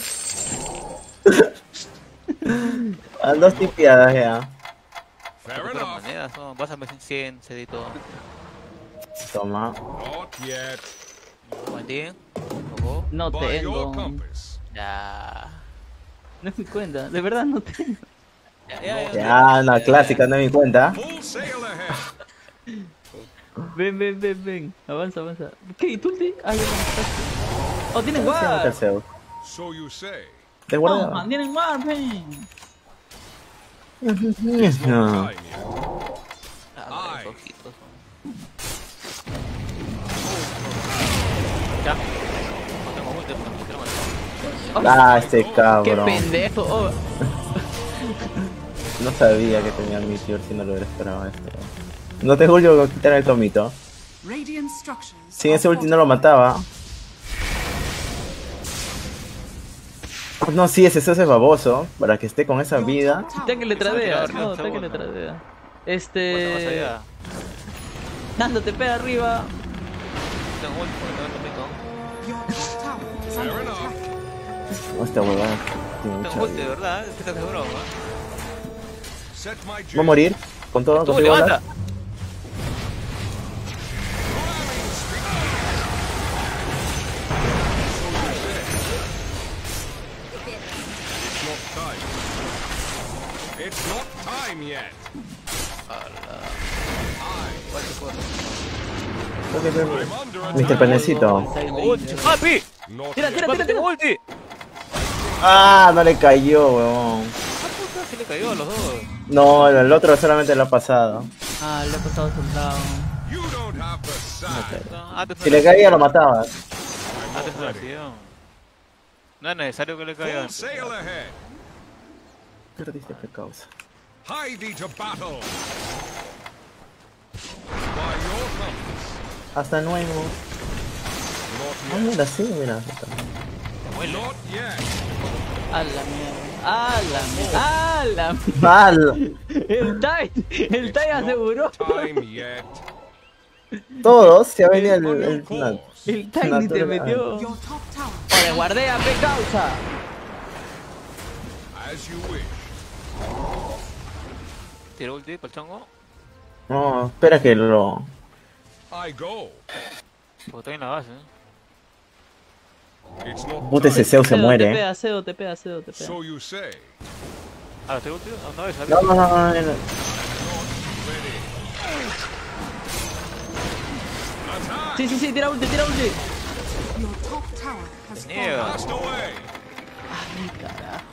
A dos tipiadas ya. Fair enough. monedas, no, pásame 100, cedito. Toma. Not yet. No tengo. Ya. No es mi cuenta, de verdad no tengo. Ya, ya, ya. Ya, una clásica, no me di cuenta. Full sail ahead. Ven, ven, ven, ven. Avanza, avanza. ¿Qué? ¿Y tú ulti? Ah, ya lo. Oh, mata guard. So you say. Te Oh, guardo. man, tienen guard, ven. Ah, Ah, este Qué cabrón. pendejo. Oh, No sabía que tenía mi tío si no lo hubiera esperado esto. No te julio con quitar el tomito. Radiant structures. Si en ese ulti no lo mataba. No, sí, ese es baboso. Para que esté con esa vida. está que le tradea. No, está que le tradea. Este. Nando, te pega arriba. No, esta huevada de verdad, ¿eh? ¿Qué estás de broma? Va a morir. Con todo, ¡Tú, con todo. It's not time yet. Mr. Penecito. ¡Papi! Tira, tira, ¡Papi, tira, tira. ulti! Ah, no le cayó, weón. ¡Ah, puta! Se le cayó a los dos. No, el otro solamente lo ha pasado. Ah, le he pasado antes no Si le caía, lo matabas. ¿no? No es necesario que le caiga Full antes. sail ahead. Perdiste qué causa. Hasta nuevo. Ah, mira, sí, mira. A la mierda. A la mierda. A la mierda. Mal. El Tai, el Tai aseguró. Todos, se ha venido el, el, la- El Tiny te natural. metió. Oye, guardea, pe causa. As you wish. Tiro ulti para el chongo. No, espera que lo. I go. Porque estoy en la base. ¿eh? Puta, ese Zeus se muere. Te eh. pega, cedo, te pega, cedo, te pega. So you say. Ah, tiro ulti. No, no, no, no, no. Sí, sí, sí, tira ulti, tira ulti. your top tower has fallen. Carajo.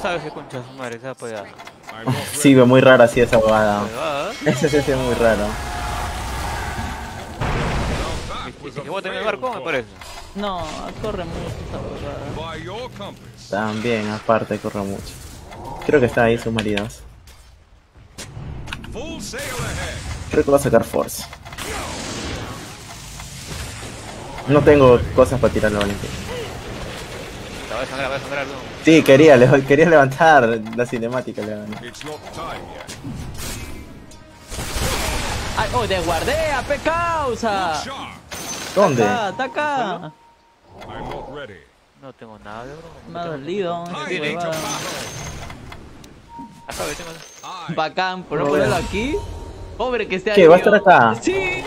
¿Sabes qué concha su madre? I'm not Sí, ve muy rara así esa abogada. Ese sí es muy raro. ¿Y que voy a tener el barco? Me parece. No, corre mucho esa compass. También, aparte, corre mucho. Creo que está ahí sus maridos. Full sail ahead. Creo que va a sacar Force. No tengo cosas para Valentín. La voy a sangrar, voy a sangrar. No. Sí, quería, le- quería levantar la cinemática. Le. Ay, oh, de guardea, pe causa. ¿Dónde? Acá, está acá. No tengo nada de bro. Me ha dolido. Acá, vete. I Bacán, pero No ponerlo aquí. Pobre que esté ¿Qué, ahí. va a estar acá? Sí.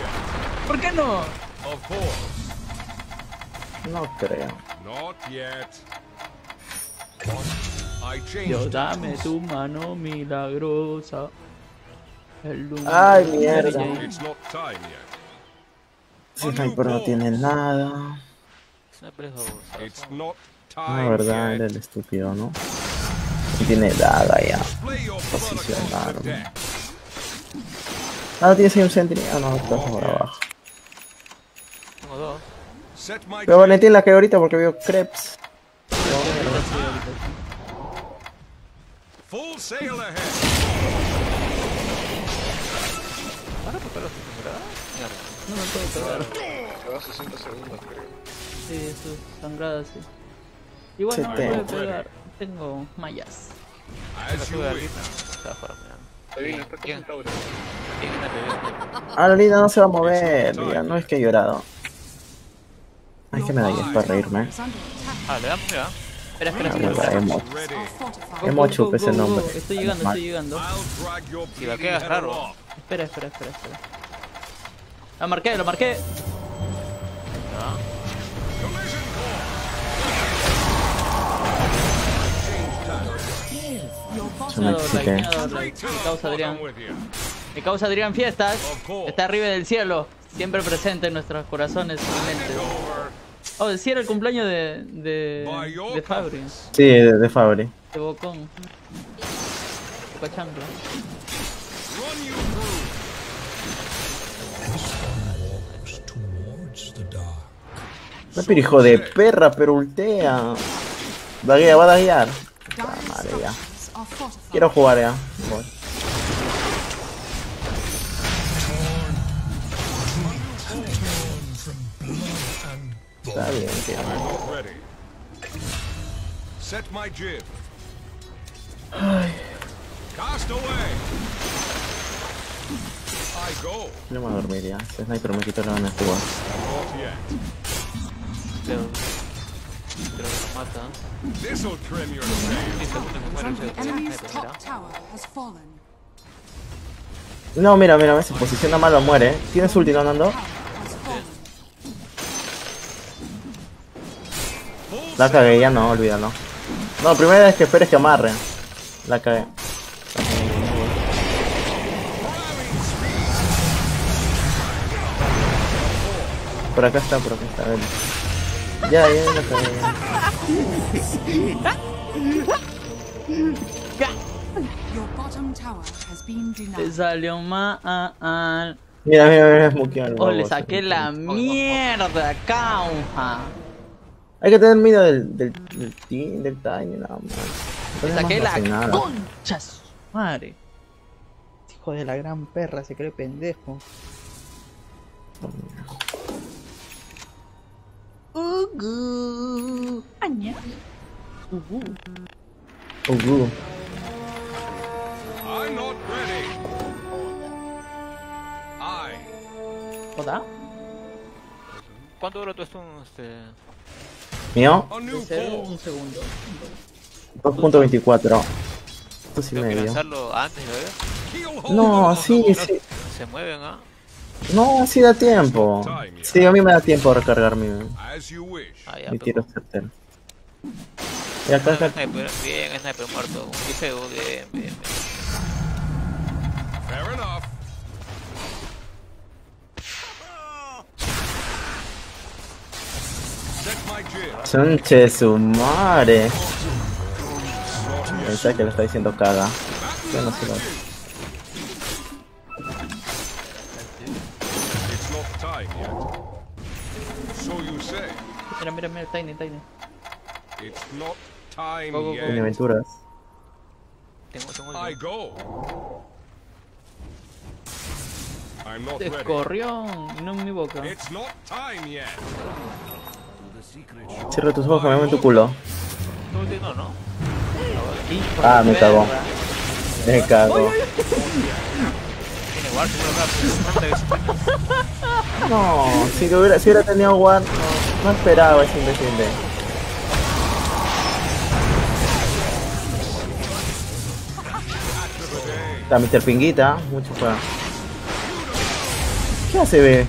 ¿Por qué no? of course. No creo. Not yet. I changed. Dios, it. dame tu mano milagrosa. El Ay, mierda. Mary Jane. It's not time yet. Ese sniper no tiene nada. Time verdad, yet. era el estúpido, ¿no? Y tiene daga ya. Deck. Ah, no tienes ahí un sentry. Ah, no, estás por abajo. Tengo dos. Pero Valentín la que ahorita porque veo crepes. Full sail ahead. ¿Para por pelos Mierda. No me puedo pegar. Se va a 60 segundos, creo. Sí, eso, sangrada, sí. Igual no me 70. puedo pegar. Tengo mallas. Mira. Está bien, está ¿Quién? con Tauro. ¿Quién es Ah, la Lina no se va a mover. Ya no es que he llorado. Ay, que me da para reírme. Ah, le damos, mira. Espera, espera, Ah, espera. verdad, emo. Emo chup ese go, nombre. Estoy llegando, estoy llegando. Si va, queda raro. Espera, espera, espera, espera. Lo marqué, lo marqué. Me excité. causa Adrián. Mi causa Adrián Fiestas. Está arriba del cielo. Siempre presente en nuestros corazones y mentes. Oh, sí era el cumpleaños de. de. de Fabri. Sí, de, de Fabri. De Bocón. Boca chancla. Run you through. Walks towards the dark. No, pero hijo de perra, pero ultea. Daguea, va a daguear. madre, ya. Quiero jugar ya. Voy. Está bien, tío. Not ready. Set my jib. Cast away. I go. No me dormiría. Ese sniper me quitó la gana de jugar. Que lo mata. This'll trim your sail. 10 segundos que muere The ese enemy's sniper, top mira. tower has fallen. No, mira, mira, se posiciona mal o muere. ¿eh? ¿Tienes ulti, no, Nando? La cagué, ya no, olvídalo. No, primera vez que esperes que amarre. La cagué. Por acá está, por acá está. ven. Ya, ya la cagué. ya. Has been Te salió mal. Mira, mira, mira, smokeado el Oh, le saqué la mierda, cauja. Hay que tener miedo del, del, del team, del tiny, nada más. Le No saqué la concha su madre. Hijo de la gran perra, se cree pendejo. Ugu. Aña. Ugu. Ugu. I'm not ready. da? ¿Cuánto dura tu stun, este? ¿Mío? Un segundo. 2.24. Esto sí Tengo que medio. lanzarlo antes, ¿verdad? Keel hold No, sí, sí. Se mueven, ¿ah? No, sí da tiempo. Sí, a mí me da tiempo de recargar mi. Ah, ya, mi pero- tiro certero. Y acá. Sniper, bien, sniper muerto. Un bien, bien, bien. Fair enough. Set my jib. Sonche su madre. Pensé que le está diciendo caga. Yo no sé. Mira, mira, mira, Tiny, Tiny. It's not time Go, go, go. Tiene aventuras. Tengo, tengo not Te corrió, no en mi boca. It's not time yet. Cierra tus ojos, me en tu culo. Ah, me cagó. Me cago. No, si hubiera, si hubiera tenido War, no, no esperaba ese imbécil. Está Mr. Pinguita, mucho para. ¿Qué hace, ve?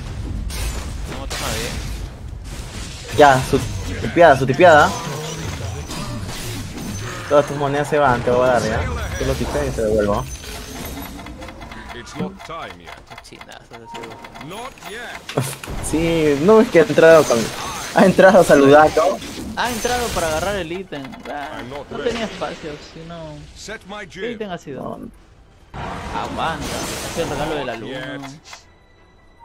Ya, su tipiada, su tipiada. Todas tus monedas se van, te voy a dar ya. Tú lo tipeas y te devuelvo. It's not time yet. Chinazo de seguro. Not yet. Sí, no es que ha entrado con. Ha entrado saludando. Ha entrado para agarrar el ítem. Ah, no tenía espacio, si no. Set my ¿Qué ítem ha sido? No, Aguanta. Es el regalo de la luna.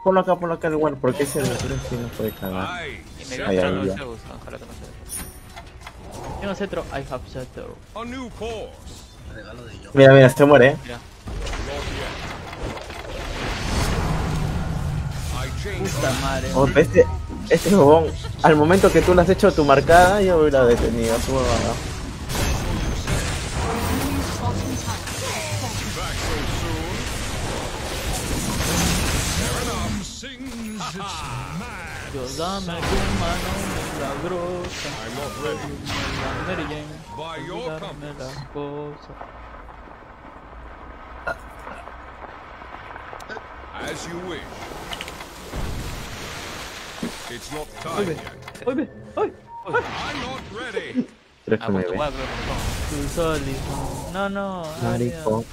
Ponlo acá, ponlo acá igual, porque ese de sí no puede cagar. I. Ojalá que no. Tengo cetro, I have cetro. Mira, mira, se muere. Mira. Yet. I change Puta madre. Oh, este, este al momento que tú le has hecho tu marcada, yo hubiera detenido huevada. back Dios dame tu mano milagrosa. Mary Jane. Las cosas. As you wish. It's not time yet. ¡Ay! I'm not ready. No. No. Marico.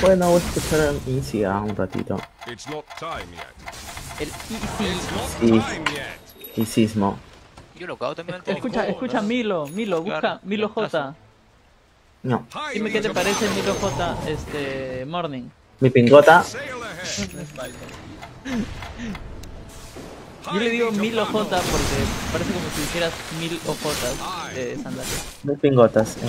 Bueno, voy a escuchar a Easy ah, un ratito. It's not time yet. El Easy. It's not Sí. time yet. Y sismo. Yo lo cago también. Escucha, escucha Milo, Milo, busca Claro, Milo J. No. Dime qué te parece Milo J, este, Morning. Mi pingota. Yo le digo Milo J porque parece como si dijeras mil ojotas de sandalia. Mis pingotas. Eh,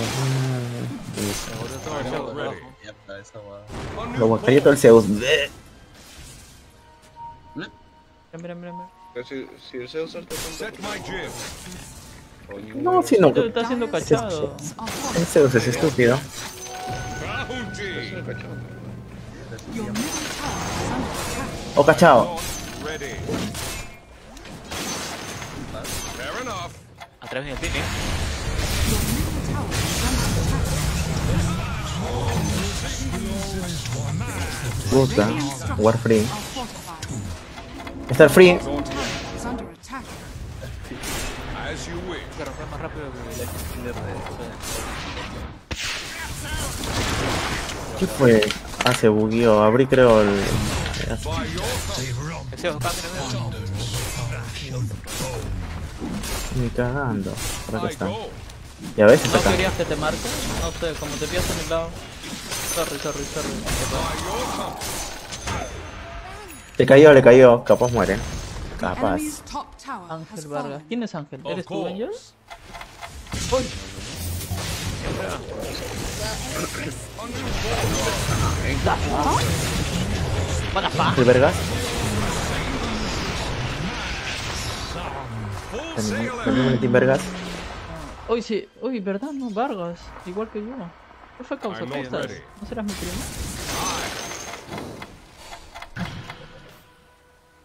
Se volvió todo el Zeus mira, mira. mira. Pero si, si el Zeus salta tanto, jib. No, si no. Está siendo cachado. El Zeus es estúpido. Bounty. Your middle tower is under attack. O cachao. Atrás viene el attack. Puta. War you wish. Que romper más rápido que el. ¿Qué fue? Ah, se bugueó. Abrí creo el... El. Ni cagando. Acá I está. Ya ves, ¿No acá. querías que te marque? No sé, como te pillas en mi lado. Sorry, sorry, sorry. Le cayó, le cayó. Capaz muere. The Capaz. Ángel Vargas. ¿Quién es Ángel? ¿Eres tú, Angel? ¡Uy! ¿El el ahead. Team Vergas? Uy, sí. Uy, ¿verdad? No, Vargas. Igual que yo. ¿Qué fue causa? ¿Cómo estás? ¿No serás mi primo?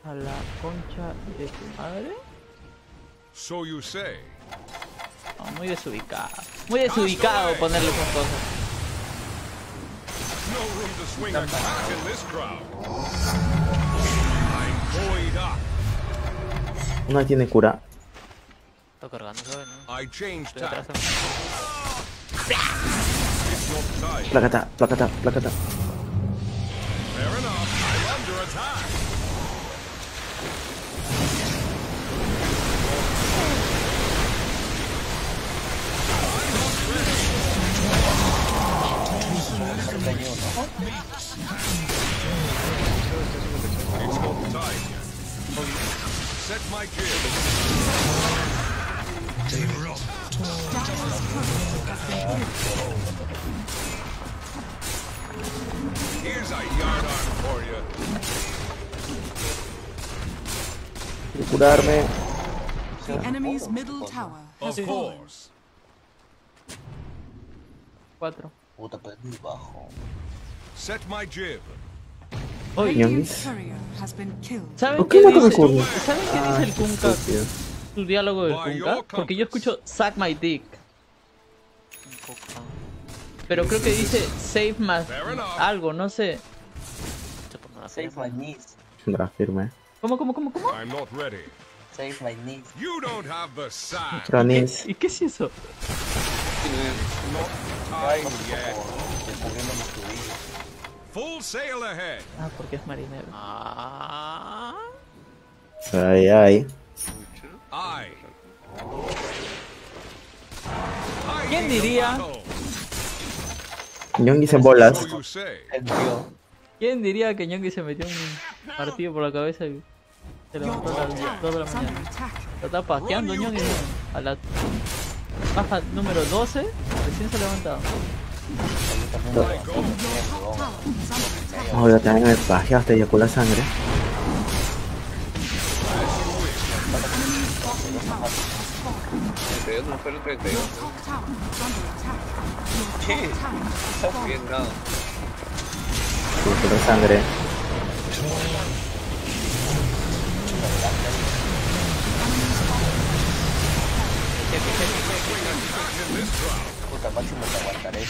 A la concha de tu madre. So you say. No, muy desubicado. Muy desubicado ponerle esas cosas. No room to swing a cat in this crowd. I'm buoyed up. Una tiene cura. Está cargando, ¿sabes? No? I changed Estoy atrás. tack. It's your time. Placata, placata, placata. For you. Quiero curarme. The enemy's middle tower has Of fallen. course. Cuatro. Puta, perdí bajo. Set my jib. Oye. ¿saben ¿Por qué dice? curvo? ¿Saben qué dice el Kunka? Su diálogo del Kunka. Porque yo escucho suck my dick. Pero creo que dice save enough. algo, no sé. Save my knees. Tendrá firme. ¿Cómo, cómo, cómo, cómo? I'm not ready. Save my knees. You don't have the. Cronis. ¿Y qué es eso? Ay. Full sail ahead. Ah, porque es marinero. Ah. Ay, ay. I. ¿Quién diría? Ñongis en bolas. ¿Quién diría que Ñongi se metió un martillo por la cabeza y se levantó a las tower 2 de la mañana? Lo está paseando Ñongi a la baja número 12, recién se ha levantado. Yo también me pajeaste y eyacula sangre. No fueron treinta y Your dos. top tower is under attack. Your ¿Qué? top tower has Estamos fallen. bien nada. Eyacula sangre. Puta, máximo te aguantaré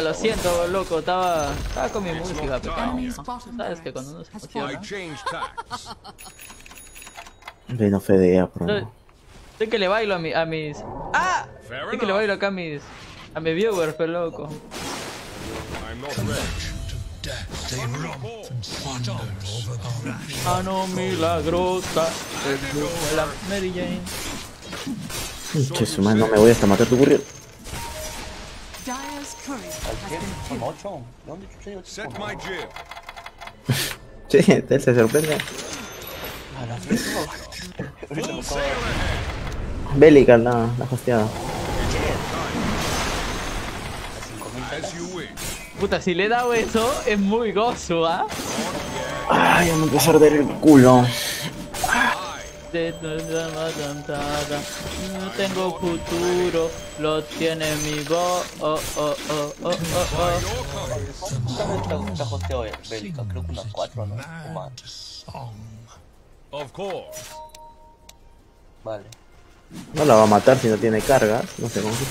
lo siento, loco, estaba, estaba con mi música, pero Sabes que cuando uno se emociona. no fedea, bro. estoy que le bailo a, mi, a mis. ¡Ah! Estoy que le bailo acá a mis. A mis viewers, pero loco. Mano milagrosa. La Mary Jane. Che, su madre, no me voy hasta matar tu my jib. Che, él se sorprende. Bélica, la, la hosteada. Puta, si le he dado eso, es muy gozo, ¿ah? Ay, ya me empezó a arder el culo. No tengo futuro, lo tiene mi voz. Oh, oh, oh, oh, oh, oh. Creo que unas cuatro, ¿no? Of course. Vale. No la va a matar si no tiene cargas. No sé cómo se.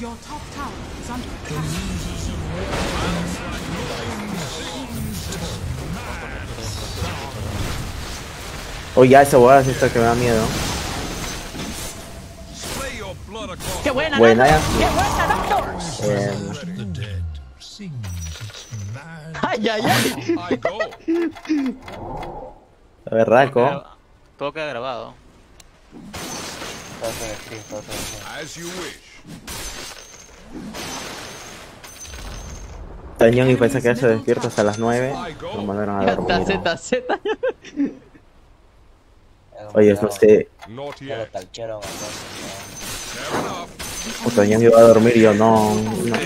Your top tower is under attack. Oye, ya esa huevada es esta que me da miedo. ¡Qué buena, Buena, ya. ¡Qué buena! Eh, ¡Ay, ay, ay! Go. berraco. Graba- Todo queda grabado. As you wish. Tañón y pensé que se despierta hasta las 9. Lo mandaron a dormir. Z, Z. Oye, no sé. Not Ya Tañón iba a dormir yo no. no.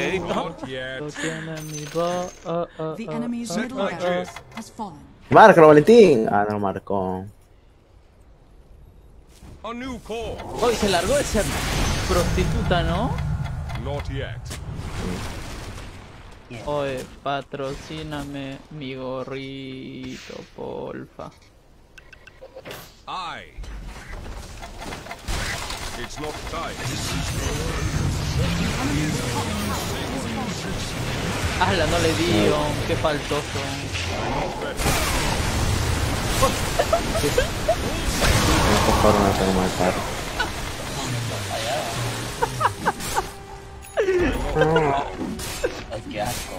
¡Márcalo, Valentín! Ah, no marcó. Hoy se largó esa prostituta, ¿no? Not yet. Oye, patrocíname mi gorrito, porfa. I. It's not time. ¡Hala, no le di! oh, ¡Qué faltoso! Ay, qué asco.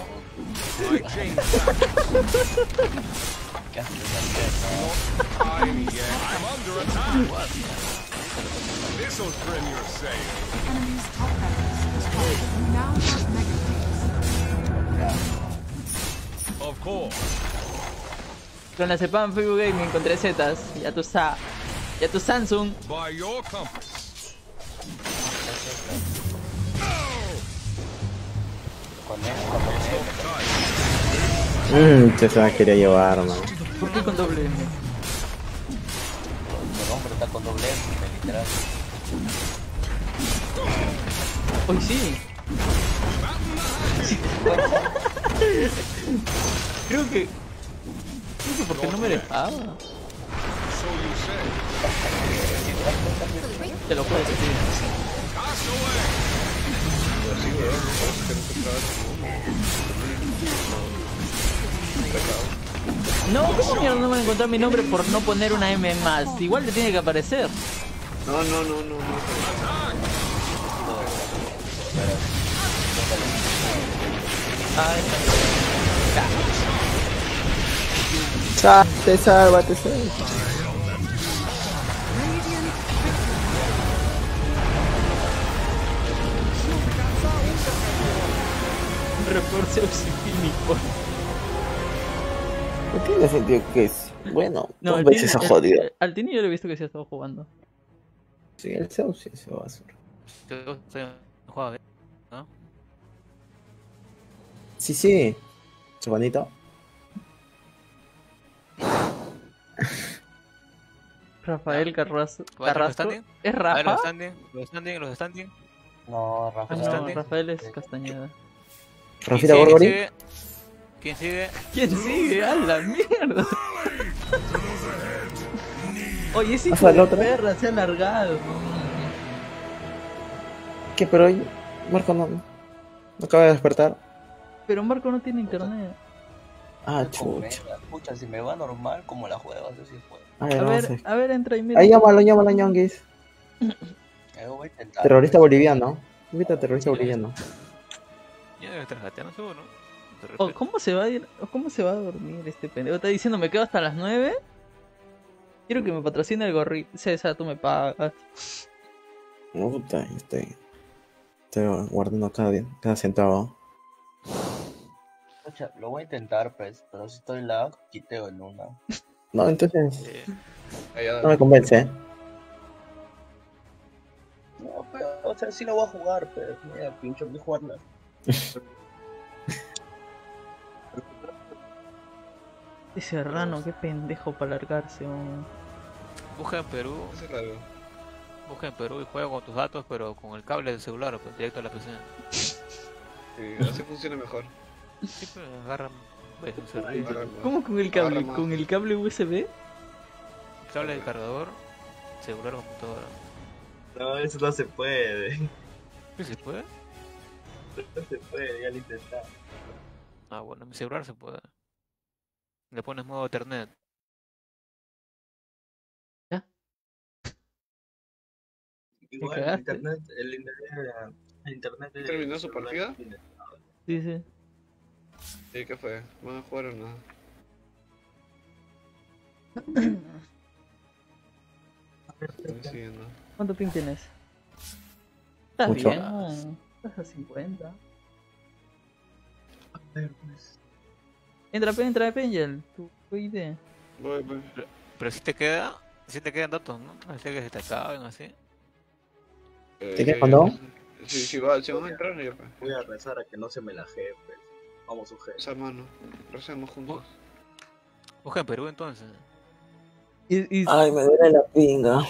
Of course. Clonazepam Facebook Gaming encontré zetas. Ya tú sa. Ya tu Samsung. Con con. Mmm, se la quería llevar, man. ¿Por qué con doble M? Perdón, pero está con doble M, literal. Hoy sí. Creo que. Creo que porque no me dejaba. Te lo puedo decir. Weón, no te ¿cómo mierda no me encontrar mi nombre por no poner una M más? Igual le tiene que aparecer. No, no, no, no, no. Te sálvate, sálvate. un reporte oxifínico. No tiene sentido que es. Bueno, No, dos al veces ha jodido. Al Tini yo le he visto que se ha estado jugando. Sí, el Zeus sí se va a hacer. ¿no? Sí, sí. Su bonito. Rafael Carrasco. ¿Cuál es el Carrasco. standing? ¿Es A ver, los Rafa? standing, los standing, los standing. No, Ah, Rafa. no? Rafael es Castañeda. Rafita. Gorgori. ¿Quién sigue? ¿Quién sigue? ¡A la mierda! Oye, ese hijo de otro. perra se ha alargado. ¿Qué? Pero hoy Marco no, no acaba de despertar. Pero Marco no tiene internet. Ah, chucha. Pucha, si me va normal, como la juego, así sí fue. Ay, A no ver, sé. a ver, entra y mira. Ahí llámalo, llámalo, ñonguis. A intentar. Terrorista boliviano. Invita a terrorista boliviano. Yo debe estar jateando seguro. De Oh. ¿Cómo se va a ir? oh, ¿Cómo se va a dormir este pendejo? Está diciendo me quedo hasta las 9. Quiero que me patrocine el gorrito. César, tú me pagas. No, puta, estoy, estoy guardando cada, día- cada centavo. Lo voy a intentar, pues, pero si estoy lag, quiteo en una. No, entonces no me convence, ¿eh? No, pero, o sea, sí la voy a jugar, pero mira, pincho, voy a jugarla. Ese serrano, qué pendejo para largarse. oh. busca en Perú, busca en Perú y juega con tus datos, pero con el cable del celular, pues directo a la PC. Sí, así funciona mejor. Sí, pues agarra. Agarra- ¿Cómo con el cable? agarra. ¿Con el cable USB? Cable del cargador, celular o computadora. No, eso no se puede. ¿Sí se puede? No se puede, ya lo intenté. Ah, bueno, en mi celular se puede. Le pones modo Ethernet. Igual, cagaste. el internet, el internet, el internet. ¿Terminó su partida? Sí, sí. ¿Y qué fue? ¿Van a jugar o no? Estoy siguiendo. ¿Cuánto ping tienes? Estás Mucho. bien. Estás a 50. A ver, pues. Entra, pe- entra, Pengel. Tu tu idea. Voy, voy. Pero si te queda, si te quedan datos, ¿no? Así que se te acaben así. Eh, ¿Te quedas cuando? Si, si, va, si van a entrar, ya pues. Voy a rezar a que no se me laje, pues. Vamos, UG. Esa mano. Recemos juntos. Busca en Perú entonces. Y, y- Ay, me duele la pinga.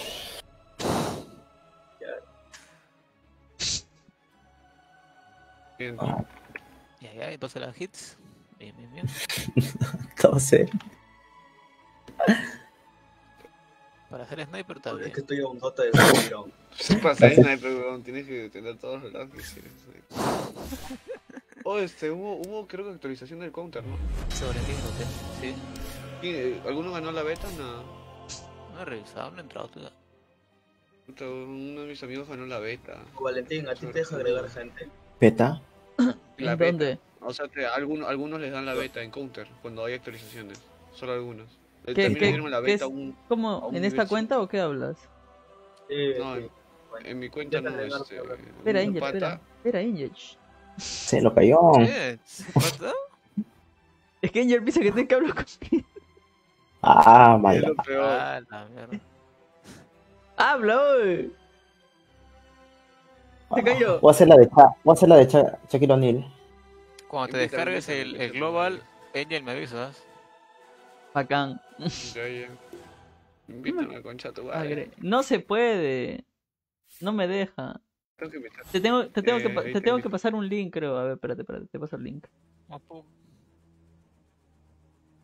Bien. Ah. Ya, ya, entonces las hits. Bien, bien, bien. 12. Para hacer sniper está Es bien. que estoy a un nota de. Se pasa ahí, sniper, weón. Tienes que tener todos los quieres. Oh, este, hubo, hubo creo que actualización del counter, ¿no? Sobre ti, no sé. Sí. ¿Y, eh, ¿Alguno ganó la beta? Nada. No he revisado, no he entrado todavía. Puta, Uno de mis amigos ganó la beta. Valentín, ¿a ti te deja agregar gente? ¿Peta? La ¿En beta. dónde? O sea, te- algunos, algunos les dan la beta en counter cuando hay actualizaciones. Solo algunos. Eh, ¿Qué, También qué- le dieron la beta es- un. ¿Cómo? a un ¿En esta nivel cuenta o qué hablas? No, en, en mi cuenta no, agregaron, este. Espera, Angel, pata- espera. Espera, Angel. Se lo cayó. ¿Qué? ¿Cuánto? Es que Angel piensa que tengo que hablar conmigo. Ah, Es peor. Ah, la mierda. ¡Habla, hoy! Se cayó. Voy a hacer la de, Cha voy a hacer la de Cha Shaquille O'Neal. Cuando te descargues el, el global, Angel me avisas. Bacán. Ya, ya. Invítame a concha tu madre. Agre- No se puede. No me deja. Tengo que. Te tengo, te tengo, que, Eh, ahí te te tengo que pasar un link, creo. A ver, espérate, espérate, te paso el link.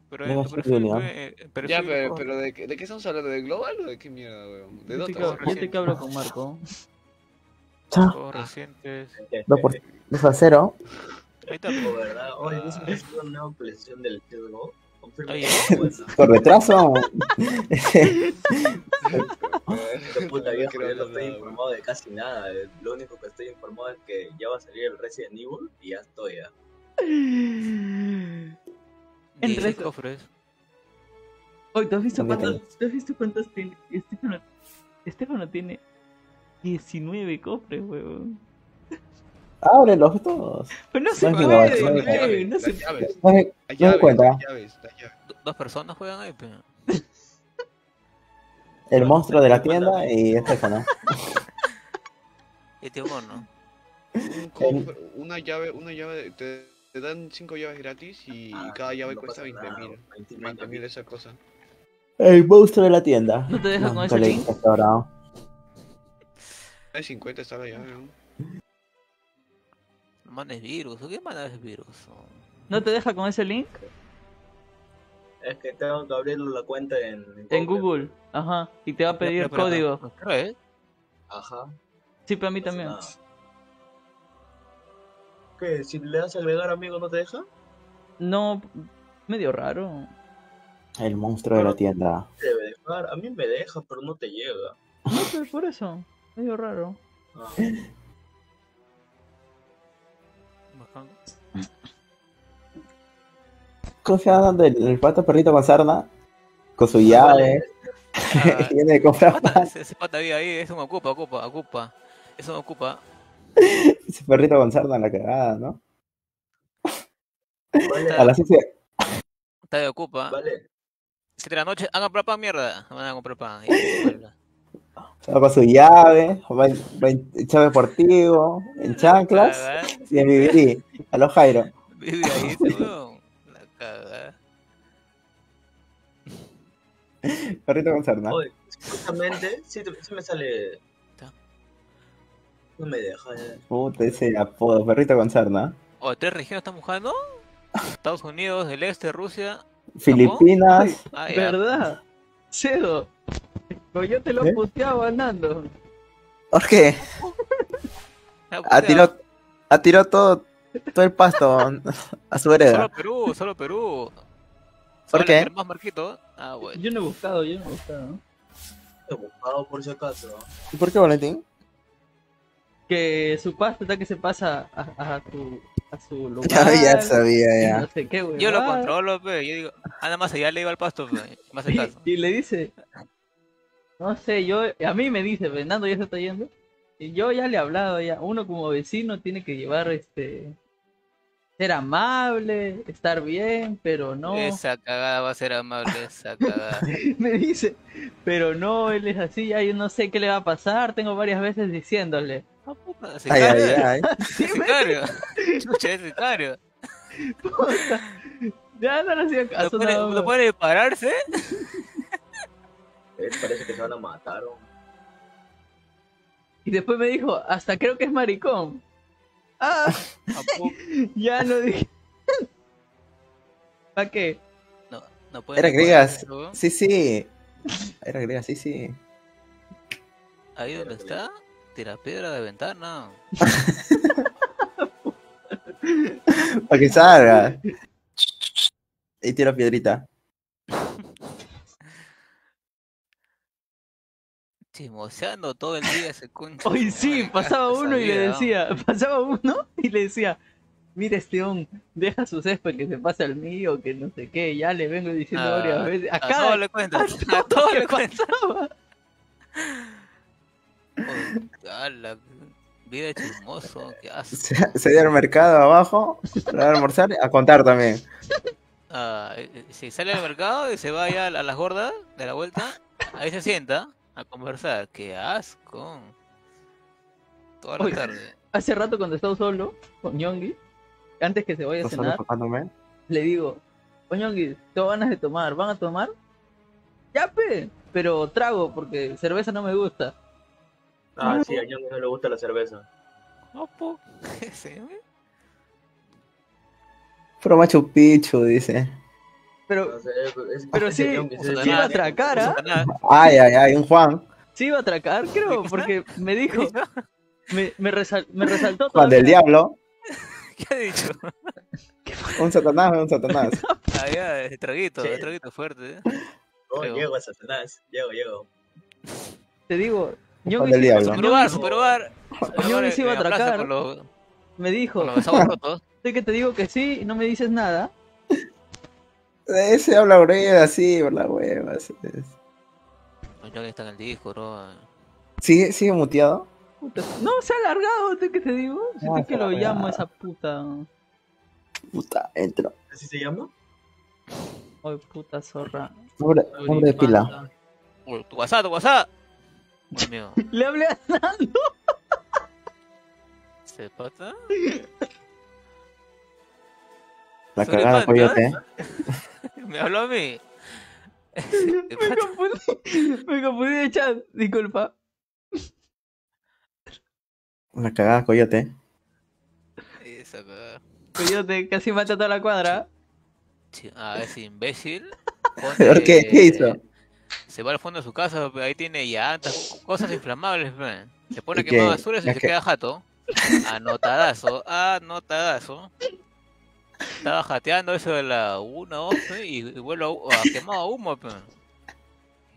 Pero Venga, en tu sí, perfil, Julián. pe, eh, perfil, Ya, pero, pero ¿de, qué, ¿de qué estamos hablando? ¿De global o de qué mierda, weón? ¿De Yo Dota? te, o que- yo te que hablo con Marco. Cha, juegos recientes. 2, por, 2 a 0. Ahí está. ¿verdad? Oye, dicen que es una nueva actualización del CSGO. Con retraso. Puta, No viejo, yo no estoy informado de casi nada. eh. Lo único que estoy informado es que ya va a salir el Resident Evil y ya estoy ya. En 16 resto- cofres. Oye, ¿tú has visto ¿Dónde cuántos, ¿tú has visto cuántos tiene? Estefano, Estefano tiene 19 cofres, weón. Ábrelos todos. Pero no se No puede, no se las llaves. No no llaves, cuenta. Dos personas juegan ahí, pe. El monstruo de la tienda y Estefano. Y. Un cofre, una llave, una llave, te, te dan cinco llaves gratis y Ah, cada llave no cuesta pasa 20 nada, mil. 20 20 mil esa cosa. El monstruo de la tienda. ¿No te deja con No, ese De 50 está la llave, ¿no? Virus. ¿O qué mandas virus? ¿No te deja con ese link? Es que tengo que abrir la cuenta en, En Google. Ajá. Y te va a pedir pero- código. ¿Qué es? Ajá. Sí, pero a mí no también. ¿Qué? Si le das a agregar amigo no te deja? No, medio raro. El monstruo de la tienda. Debe dejar. A mí me deja, pero no te llega. No sé, por eso. Medio raro. Ah. Bajando. ¿Cómo se llama el, el pato perrito con sarna? Con su llave. Ah, Viene de comprar pata- ese, ese pata vive ahí, eso me ocupa, ocupa, ocupa. Eso me ocupa. Ese perrito con sarna en la cagada, ¿no? Vale, A las 7. Está de ocupa. vale. 7 de la noche, hagan comprar pan, mierda. Van a comprar pan. Y con su llave. Va en, va en chave deportivo. En chanclas. Y en BBD. A los Jairo. Vive ahí weón. La cagada. Perrito con sarna. Oye, supuestamente, sí, te- sí me sale. No me deja. eh. Puta, ese apodo. Perrito con sarna. O tres regiones están buscando. Estados Unidos, el este, Rusia. Filipinas. ¿Verdad? Cedo. Yo te lo he ¿Eh? puteado andando. ¿Por qué? Ah, Atiró, atiró todo, todo el pasto a su vereda. Solo Perú, solo Perú. ¿Por Solo qué? más marquito. Ah, bueno. Yo no he buscado, yo no he buscado. He buscado por si acaso. ¿Y por qué, Valentín? Que su pasta está que se pasa a, a su, a su lugar. ya sabía, ya. No sé qué, güey. Yo lo controlo, pe. Yo digo, ah, nada más allá le iba al pasto, pe. Caso. Y, y le dice, no sé, yo, a mí me dice, Fernando ya se está yendo. Y yo ya le he hablado, ya, uno como vecino tiene que llevar, este, ser amable, estar bien, pero no. Esa cagada va a ser amable, esa cagada. me dice, pero no, él es así, ya yo no sé qué le va a pasar, tengo varias veces diciéndole. Ah, puta, Ay, ay, ay. Sicario. Chucha, es sicario. Puta, ya no le hacía ¿Lo caso. puede, más. lo puede pararse? Eh, parece que se van a matar. ¿o? Y después me dijo, hasta creo que es maricón. Ah, ya lo dije. ¿Para qué? No, no pueden Era griegas. Sí, sí. Era griegas, sí, sí. Ahí donde está, tira piedra de ventana. Para que salga. Y tira piedrita. Chismoseando todo el día ese concho. Hoy sí, pasaba uno y le decía, pasaba uno y le decía, mira este on, deja su césped que se pase al mío, que no sé qué, ya le vengo diciendo Ah, varias veces. a Acá, todo le cuentas, a todo todo que le ala, vida de chismoso, qué asco. Se, se dio al mercado abajo para almorzar a contar también. Ah, eh, eh, si sale al mercado y se va ya a a las gordas de la vuelta, ahí se sienta a conversar. Qué asco. Toda la Oye, tarde. Hace rato cuando estaba solo con Yongi, antes que se vaya a ¿Estás solo cenar, le digo, "Oye, Yongi, tengo ganas de tomar, ¿van a tomar? Ya pe, pero trago porque cerveza no me gusta. Ah, sí, a Ñongi no le gusta la cerveza. Opo. Sí, ¿eh? Pro Machu Picchu, dice. Pero, No es- pero sí, sí iba a atracar, ¿ah? Ay, ay, ay, un Juan. Sí iba a atracar, creo, porque me dijo, me, me, resal- me resaltó Juan del. Diablo. ¿Qué ha dicho? Un satanás, un satanás. Ah, ya, el traguito, Sí. el traguito fuerte. ¿eh? Oh, Creo. llego a Satanás. Llego, llego. Te digo, Yongi del sí- Diablo. Superbar, superbar. Ñongi se iba a atracar. Los, me dijo, con los besamos rotos. sé que te digo que sí y no me dices nada. Ese habla breve así, por la hueva. así es. Pues Johnny está en el disco, bro. ¿Sigue, sigue muteado? Puta, No, se ha alargado, ¿tú qué te digo? Si Ah, tú que lo llamo esa puta. Puta, entro. ¿Así se llama? Ay, puta zorra. Nombre, nombre de pila. Uy, Tu WhatsApp, tu WhatsApp. Dios mío. Le hablé a Nando. ¿Se pata? La ¿Sobre cagada coyote. Me habló a mí. Me confundí, me confundí de chat, disculpa. La cagada coyote. Esa cagada. Coyote casi mata a toda la cuadra. Sí, Ah, ese imbécil. ¿Por qué? ¿Qué hizo? Se va al fondo de su casa, ahí tiene llantas, cosas inflamables. Se pone a ¿Y quemar basura y se Es que- queda jato. Anotadazo, anotadazo. Estaba jateando eso de la 1, 12 y, y vuelve a, a quemado humo. Pe.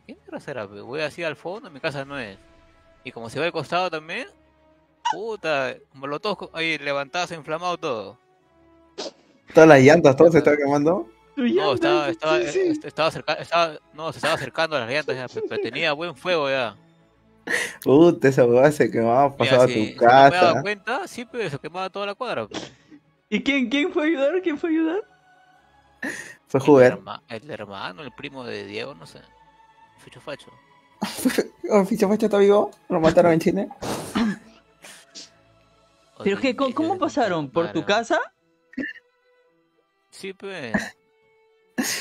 ¿Qué mierda será? Pe? Voy así al fondo, mi casa no es. Y como se va al costado también, puta, molotov ahí levantado, inflamado todo. Todas las llantas, todo se está quemando. No, estaba, estaba, sí, sí. est- estaba, cerca, estaba, no, se estaba acercando a las llantas ya, pero tenía buen fuego ya. Puta, esa huevada se quemaba, Mira, pasaba a si, tu si no me daba casa. cuenta, sí, pero se quemaba toda la cuadra. pe. ¿Y quién, quién fue a ayudar? ¿Quién fue a ayudar? Fue El, Hoover. herma- el hermano, el primo de Diego, no sé. Ficho facho. Oh, Ficha Facha está vivo. Lo mataron en Chile. ¿Pero qué? ¿Cómo, cómo pasaron? ¿Por tu casa? Sí, pues.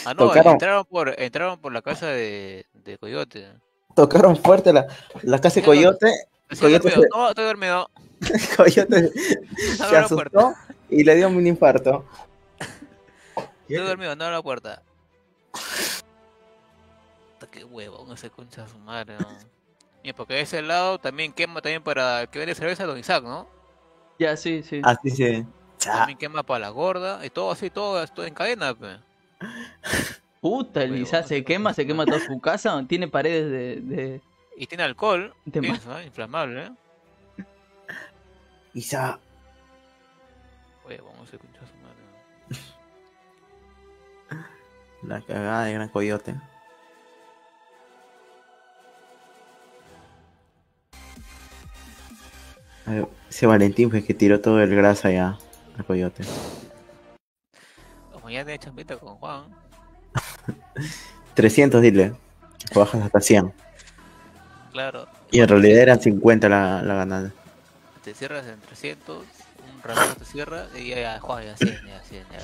Ah, no, Tocaron. entraron por, entraron por la casa de, de Coyote. Tocaron fuerte la, la casa de Coyote. Coyote se, no, estoy dormido. Coyote se asustó y le dio un mini infarto. Estoy dormido, no abro la puerta. Qué huevo, ese concha de su madre, ¿no? Y porque de ese lado también quema también para el que vende cerveza Don Isaac, ¿no? Ya, sí, sí. Así se. También quema para la gorda y todo así, todo, todo en cadena, pe. Puta, el Isaac se quema, se quema toda su casa. Tiene paredes de. de... Y tiene alcohol, ¿eh? inflamable, ¿eh? Isa. Huevo, ese concha su madre. La cagada de Gran Coyote. Ese Valentín fue el que tiró todo el grasa ya al Coyote. Como ya tiene chambita con Juan. 300, dile. Bajas hasta 100. Claro, Y en realidad eran 50 la, la ganada. te cierras en 300, te cierras y ya, Juan, ya 100, ya 100, ya.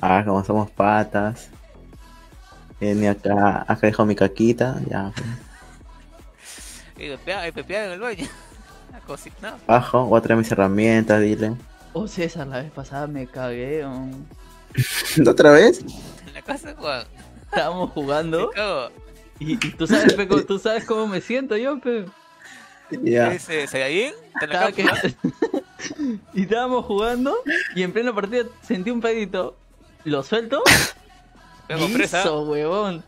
Ah, como somos patas. Viene acá, acá dejo mi caquita. Ya. pues. Y pepea, y pepea en el baño. cosita. Bajo, voy a traer mis herramientas, dile. Oh, César, la vez pasada me cagué. oh. ¿Otra vez? En la casa Juan. Estábamos jugando. Y, y tú, sabes, pe, cómo- tú sabes cómo me siento yo, pe. La Estaba cápsula. que- y estábamos jugando y en plena partida sentí un pedito. Lo suelto. Eso, huevón.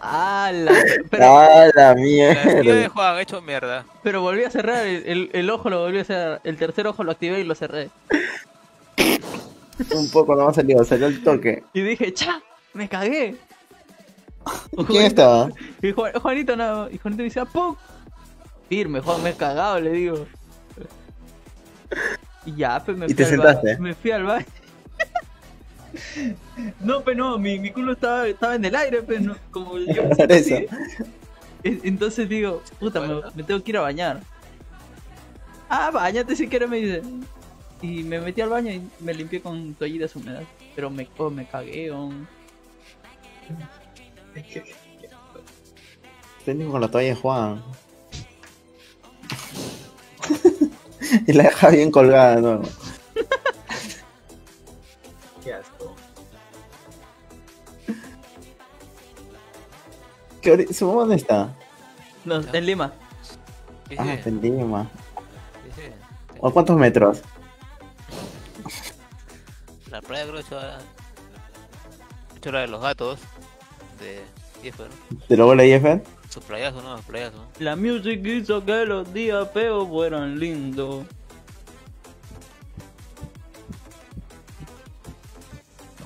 Ah, la... pero, ¡Ah, la La silla de mierda! Juan hecho mierda. pero volví a cerrar el, el- el ojo, lo volví a cerrar. El tercer ojo lo activé y lo cerré. Un poco no me ha salido, salió el toque. Y dije, ¡cha! ¡Me cagué! ¿Quién estaba? Y Juan- Juanito no, y Juanito dice, ¡pum! Firme, Juan, me he cagado, le digo. Y ya, pues me ¿Y fui te al sentaste? Me fui al baño. No, pero no, mi, mi culo estaba, estaba en el aire, pero no, como yo así. Entonces digo, puta, me, me tengo que ir a bañar. Ah, bañate si quieres, me dice. Y me metí al baño y me limpié con toallitas húmedas. Pero me, oh, me cagué, oh. Tengo con la toalla Juan. y la deja bien colgada, ¿no? Qué asco. ¿Qué ¿Su mamá dónde está? No, en Lima. Ah, sí, está en Lima. sí, sí. ¿A cuántos metros? La playa creo hecho la... hecho la de los gatos. De Jeffer. ¿De la IFN? Su playazo, no, su playazo. La music hizo que los días feos fueran lindos.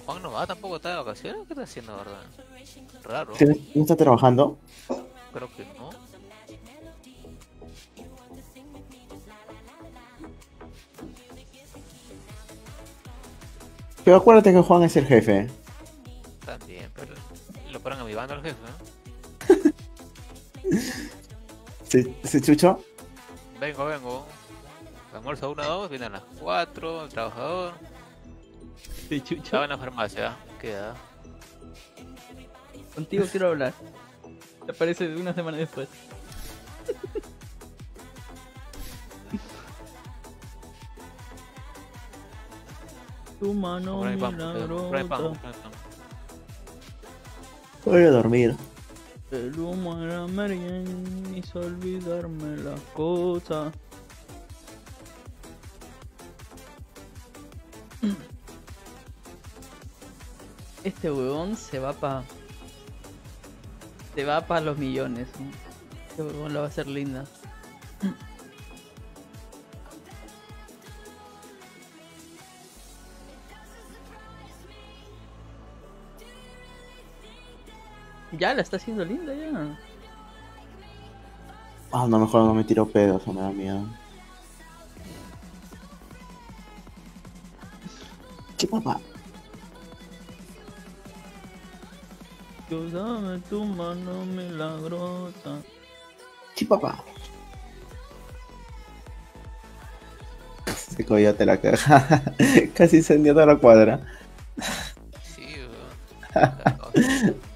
Juan no va tampoco, está de vacaciones. ¿Qué está haciendo, verdad? Raro. ¿Sí, ¿No está trabajando? Creo que no. Pero acuérdate que Juan es el jefe. También, pero lo ponen a mi banda al jefe, ¿no? ¿Sí, sí, Chucho? Vengo, vengo. Almuerzo a 1 2, vienen a las 4, el trabajador. Sí, chucho. Estaba en la farmacia, queda. Contigo quiero hablar. Te aparece una semana después. Tu mano milagrosa. Voy a dormir. El humo merienda me hizo olvidarme las cosas. Este huevón se va pa. Se va pa los millones. Este huevón la va a hacer linda. Ya la está haciendo linda ya. Ah, no, mejor no me tiro pedos, me da miedo. ¿Qué papá? Dios dame tu mano milagrosa. ¿Qué papá? Se coyote la caja. Casi incendió toda la cuadra. Sí.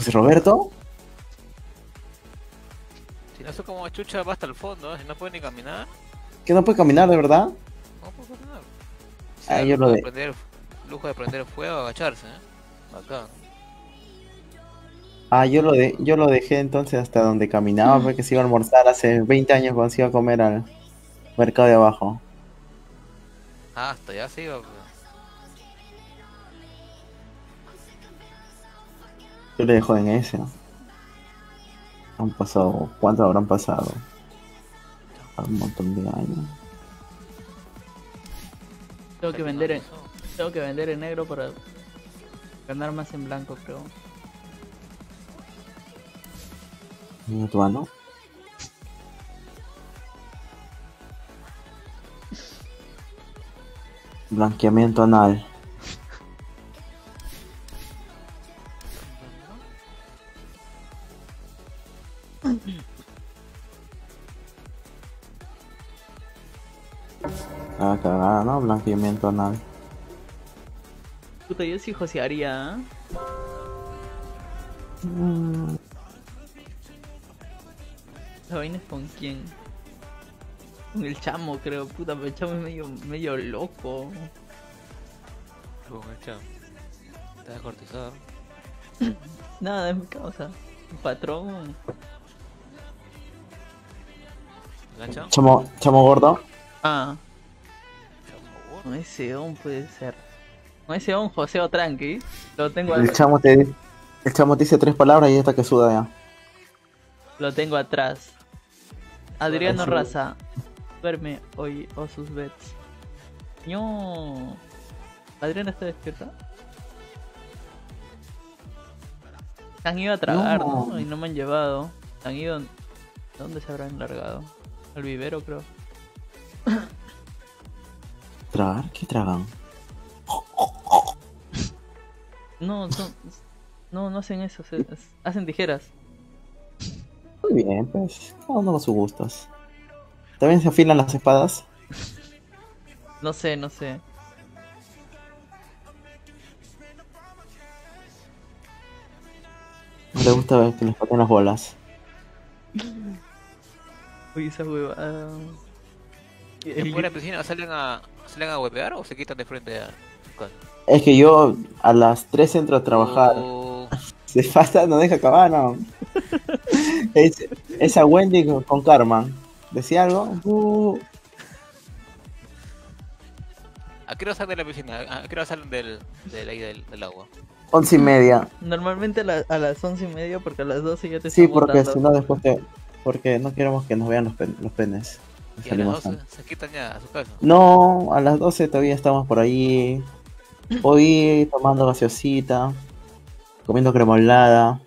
¿José Roberto? Si no sé cómo chucha va hasta el fondo, ¿eh? si no puede ni caminar, ¿Que no puede caminar de verdad? no puede caminar. Ah, Sí, yo lujo lo de prender, lujo de prender fuego, agacharse, ¿eh? Acá. Ah, yo lo, de, yo lo dejé entonces hasta donde caminaba porque se iba a almorzar hace 20 años cuando se iba a comer al mercado de abajo. Ah, hasta ya se iba. Yo le dejo en ese. Han pasado, ¿cuánto habrán pasado? Un montón de años. Tengo que vender en, tengo que vender en negro para ganar más en blanco, creo. Mira tu mano. Blanqueamiento anal. Blanqueamiento anal. Puta, yo sí josearía, ¿ah? Mm, ¿La vaina es con quién? Con el chamo, creo, puta, pero el chamo es medio, medio loco. Con el chamo. Está descortizado. Nada, es mi causa. Un patrón. Chamo, chamo gordo. Ah. Con ese on puede ser. Con ese on joseo tranqui. Lo tengo, El chamo te, el chamo te dice tres palabras y ya está que suda ya. lo tengo atrás. Adriano Eso. Raza. Duerme hoy o sus bets. No. Adriana está despierta. Se han ido a tragar, ¿no? No. Y no me han llevado. Se han ido. ¿Dónde se habrán largado? Al vivero, creo. ¿Tragar? ¿Qué tragan? No, son- no, no hacen eso. se- hacen tijeras. Muy bien, pues. Cada uno con sus gustos. ¿También se afilan las espadas? No sé, no sé. ¿No te gusta ver que les paten las bolas? Uy, esa huevada. ¿Después de la piscina salen a, salen a huevear o se quitan de frente a? Es que yo a las 3 entro a trabajar. Oh, Se pasa, no deja acabar, no. Es- esa Wendy con, con Carmen. ¿Decía algo? Uh, ¿A qué hora salen de la piscina? ¿A qué hora salen del, del, ahí del, del agua? once y media. Normalmente a, la- a las once y media porque a las 12 ya te Sí, porque si no después te... Porque no queremos que nos vean los, pen- los penes. Y a las Salimos 12 antes. se quitan ya a su casa. No, a las 12 todavía estamos por ahí. Hoy tomando gaseosita, comiendo cremolada.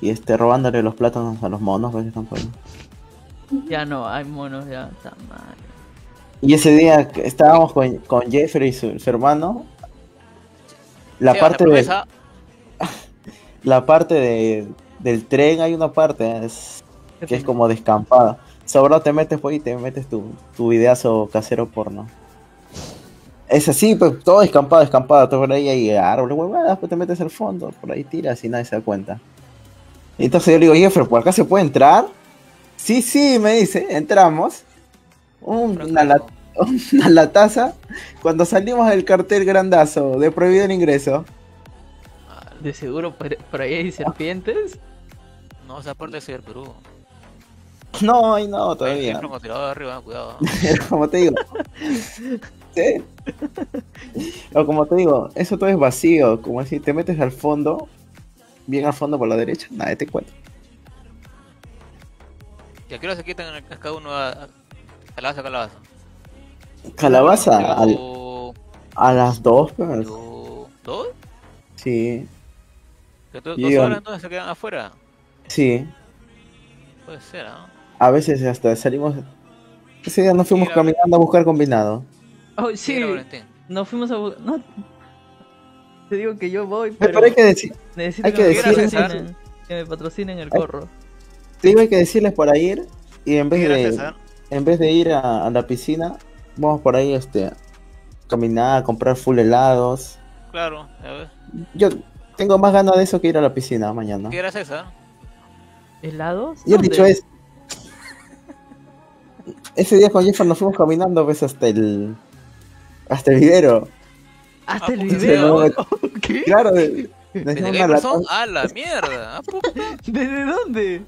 Y este, robándole los plátanos a los monos pues, que están por ahí. Ya no, hay monos ya. Está mal. Y ese día estábamos con, con Jeffrey y su, su hermano. La Sí, parte de, la parte de, del tren hay una parte es, que es como descampada. Sobrado te metes por ahí y te metes tu, tu videazo casero porno. Es así, pues todo descampado, descampado, todo por ahí hay árboles, huevadas, pues te metes al fondo, por ahí tiras y nadie se da cuenta. Y entonces yo le digo, Jeffrey, ¿por acá se puede entrar? Sí, sí, me dice, entramos. Una, la- una lataza. Cuando salimos del cartel grandazo de prohibido el ingreso. De seguro por, por ahí hay serpientes. no, esa parte es el Perú. No, ay, no, Hay todavía. arriba, cuidado. Pero como te digo. Sí. O como te digo, eso todo es vacío. Como si te metes al fondo, bien al fondo por la derecha, nadie te cuenta. ¿Y a qué hora se quitan cada uno a, calabaza, calabaza? Calabaza al- a las dos, pues. o- ¿Dos? Sí, ¿Que to- Y ¿Dos horas entonces se quedan afuera? sí. Puede ser, ¿ah? A veces hasta salimos. Ese día nos fuimos caminando a buscar combinado. Oh, sí. Mira, Valentín. Nos fuimos a. bu- No. Te digo que yo voy, Pero, pero. hay que decir, Necesito hay que, que me decirles- patrocinen. Que me patrocinen el Hay- corro. te digo, hay que decirles para ir. Y en vez de. ¿ah? en vez de ir a, a la piscina, vamos por ahí este a caminar, a comprar full helados. Claro, a ver. Yo tengo más ganas de eso que ir a la piscina mañana. ¿Qué era César? ¿Helados? Y el dicho es. Ese día con Jeffer nos fuimos caminando pues hasta el. hasta el vivero. Hasta el Ah, video. no, ¿Qué? Claro, de, ¿Desde dejamos qué ¡A la mierda! ¡Ah, puta! ¿Desde dónde?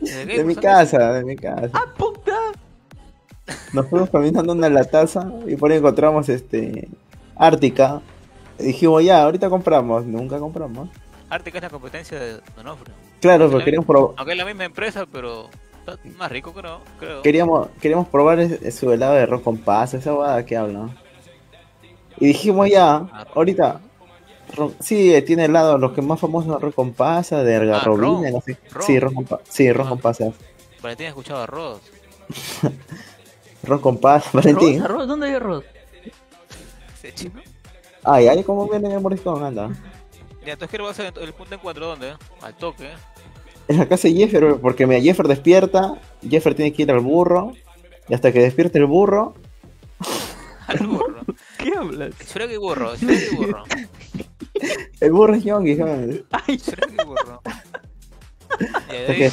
¿Desde de mi casa, de mi casa. ¡Ah, puta! Nos fuimos caminando una lataza y por ahí encontramos este. Ártica. Dijimos ya, ahorita compramos. Nunca compramos. Ártica es la competencia de Donofrio. Claro, pero la- queríamos, probar Aunque es la misma empresa, pero está más rico, creo. creo. queríamos, queríamos probar su helado de arroz con pasas, esa guada que habla. Y dijimos ya, ahorita. ro- Sí, eh, tiene helado, los que más famosos arroz con pasas, de algarrobina, ron, no sé. ron. Sí, arroz con, pa- sí, con pasas. Valentín escuchaba arroz. Arroz con pasas, Valentín. ¿Arroz? ¿Arroz? ¿Dónde hay arroz? ¿Ese chico? Ay, ay, ¿cómo viene el moriscón? Anda. Ya, entonces, ¿qué le va a hacer el punto de encuentro? ¿Dónde? Al toque. ¿eh? En la casa de Jeffer, porque mira, Jeffer despierta, Jeffer tiene que ir al burro, y hasta que despierte el burro, Al burro. ¿Qué hablas? Shrek y burro, Shrek y burro. el burro es Young, ¿sabes? Ay, Shrek y burro. Que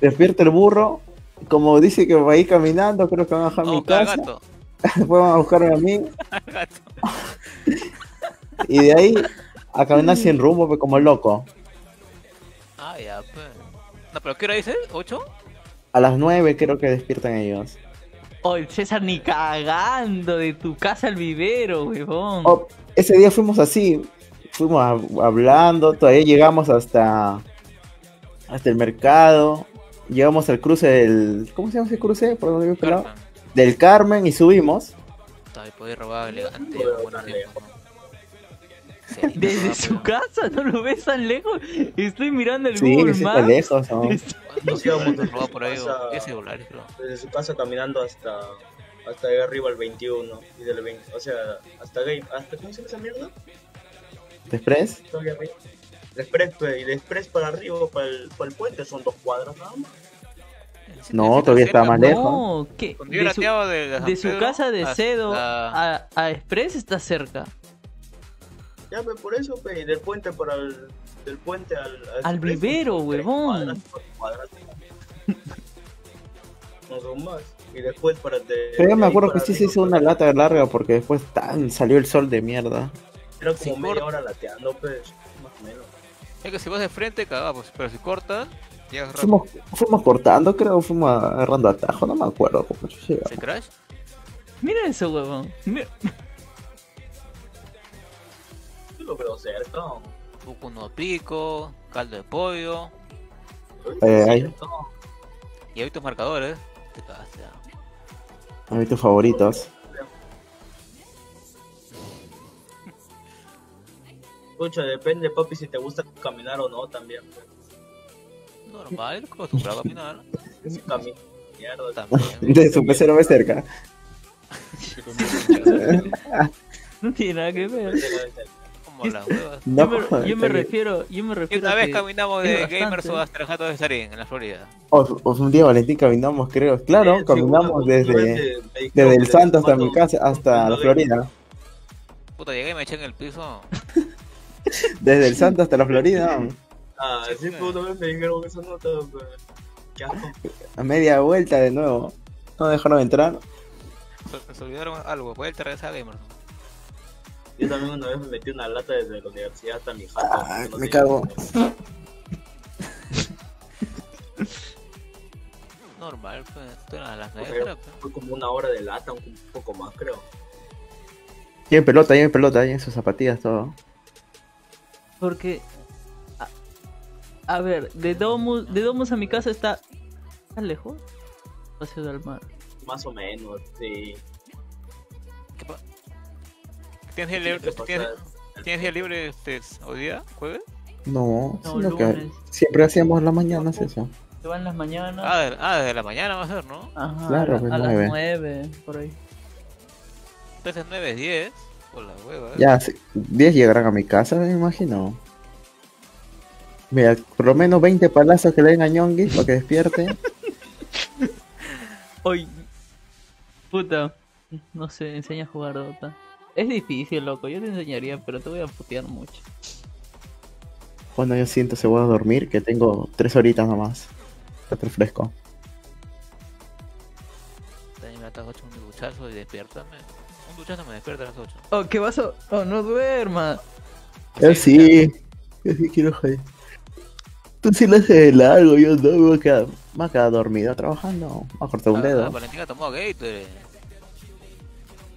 despierta el burro, como dice que va a ir caminando, creo que van a bajar mi Oh, claro, casa. gato. Después van a buscarme a mí. Gato. Y de ahí a caminar sin rumbo, pues, como loco. Ah, ya, pues. No, pero ¿qué hora dices? ¿8? A las 9 creo que despiertan ellos. Oye, César, ni cagando de tu casa al vivero, huevón. Oh, ese día fuimos así, fuimos hab- hablando, todavía llegamos hasta hasta el mercado, llegamos al cruce del ¿cómo se llama ese cruce? ¿Por dónde? Carmen. Del Carmen y subimos. Ay, podía robar elegante. Bueno, tiempo. Desde robar, su casa, ¿no lo ves tan lejos? Estoy mirando el Sí, Google sí está Maps. lejos, ¿no? ¿Cuántos íbamos nos roba por ahí? Pasa- 10 celulares, creo. Desde su casa caminando hasta hasta ahí arriba el 21 y del 20, o sea, hasta Game, hasta ¿cómo se llama esa mierda? Express. Todavía arriba. De Express, pues, y de Express para arriba, para el, para el puente, son dos cuadras nada más. No, todavía está más lejos. No, ¿qué? De su, de, de de su casa de Cedo a, a Express está cerca. Ya, pues, por eso, pues, del puente para el, del puente al... Al Express, vivero, huevón. No son más. Y después para... De, Pero yo de me acuerdo que sí se hizo una lata larga porque después tan salió el sol de mierda. Era como Sí, media corta. hora lateando, pues, más o menos. Es que si vas de frente, cagamos. Pero si cortas, llegas rápido. Fuimos, fuimos cortando, creo, fuimos agarrando atajo, no me acuerdo cómo llegamos. ¿Se crash? Mira eso, huevón. Mira- lo veo cerca. Buco no pico, caldo de pollo. Eh, ahí. Y ahí tus marcadores. Te cagaste. ya. A mí tus favoritos. Escucha, depende, papi, si te gusta caminar o no también. pues. Normal, acostumbrado a caminar. Si caminas, mierda. También. De su pecero ve cerca. No tiene nada que ver. Como las huevas. No, yo me, yo refiero, yo me Y refiero una vez que caminamos de bastante. Gamers o hasta el jato de Sarín, en la Florida. O, o un día Valentín caminamos, creo. Claro, Sí, caminamos desde, desde el que Santo hasta mi casa, hasta la Florida. Puta, llegué y me eché en el piso. Desde el Santo hasta la Florida. Ah, sí, vez me dijeron esa nota, pues. A media vuelta de nuevo. No dejaron entrar. Se, se olvidaron algo, puede regresar a Gamers. Yo también una vez me metí una lata desde la universidad hasta mi jato. Ah, no me cago. Normal, pues. Esto era a las 9 Fue- era, pues. Fue como una hora de lata, un poco más, creo. Tiene pelota, tiene pelota, tiene sus zapatillas, todo. Porque. A, a ver, de Domus, de Domus a mi casa está. ¿Está lejos? Paseo del mar. Más o menos, sí. ¿Qué ¿Tienes día libre. ¿tienes, ¿tienes día libre este, hoy día? ¿Jueves? No, No, sino que siempre hacíamos las mañanas eso. Se van las mañanas. Ah, de, ah, desde la mañana va a ser, ¿no? Ajá, claro, a, pues, a las nueve. 9, por ahí. Entonces 9 es 10. Por la hueva. ¿eh? Ya, sí, 10 llegarán a mi casa, me imagino. Mira, por lo menos 20 palazos que le den a Ñongui para que despierte. Hoy. Puta. No sé, enseña a jugar Dota. Es difícil, loco. Yo te enseñaría, pero te voy a putear mucho. Cuando yo siento se voy a dormir, que tengo 3 horitas nomás. Está fresco. También me atas 8 un duchazo y despiértame. Un duchazo me despierta a las 8. Oh, ¿qué vas a.? Oh, no duermas. Yo sí, yo sí quiero joder. Tú sí lo haces de largo, yo no, me voy a quedar, me voy a quedar dormido trabajando. Me voy a cortar un Ah, dedo. Valentina tomó Gatorade.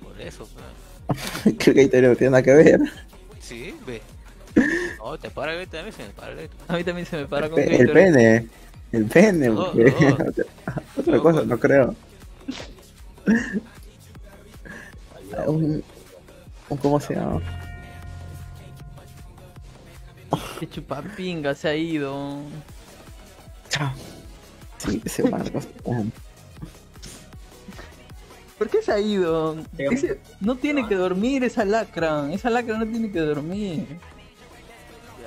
Por eso, pues. que el Gatorade no tiene nada que ver. Sí, ve. No, te para el a mí se me para el. A mí también se me para con el Gatorade. pene. El pene, No, porque- no. Otra cosa, no creo. Un, un- ¿Cómo se llama? Que chupapinga se ha ido. Sí, ese Marcos. ¿Por qué se ha ido? Ese- no tiene que dormir esa lacra. Esa lacra no tiene que dormir.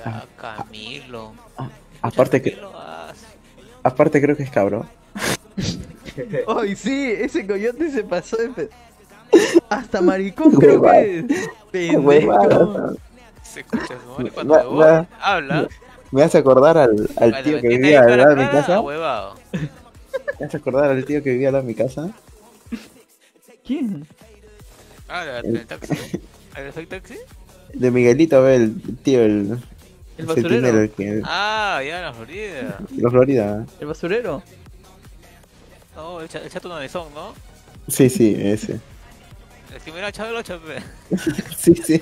Ya, Camilo. Aparte que, ah, aparte creo que es cabrón. Ay, sí, ese coyote se pasó de. pe- Hasta maricón creo que es. Se escucha su cuando habla. Me hace acordar al, tío que vivía al lado de mi casa. ¿Me a acordar al tío que vivía al lado de mi casa? ¿Quién? Ah, la- el taxi. ¿El fake taxi? De Miguelito, a ver, el tío, el... ¿El basurero? el que- Ah, ya en la Florida. La Florida. ¿El basurero? No, el, cha- el chato nanizón, ¿no? Sí, sí, ese. El que mira Chavo el 8, pe. Sí, sí.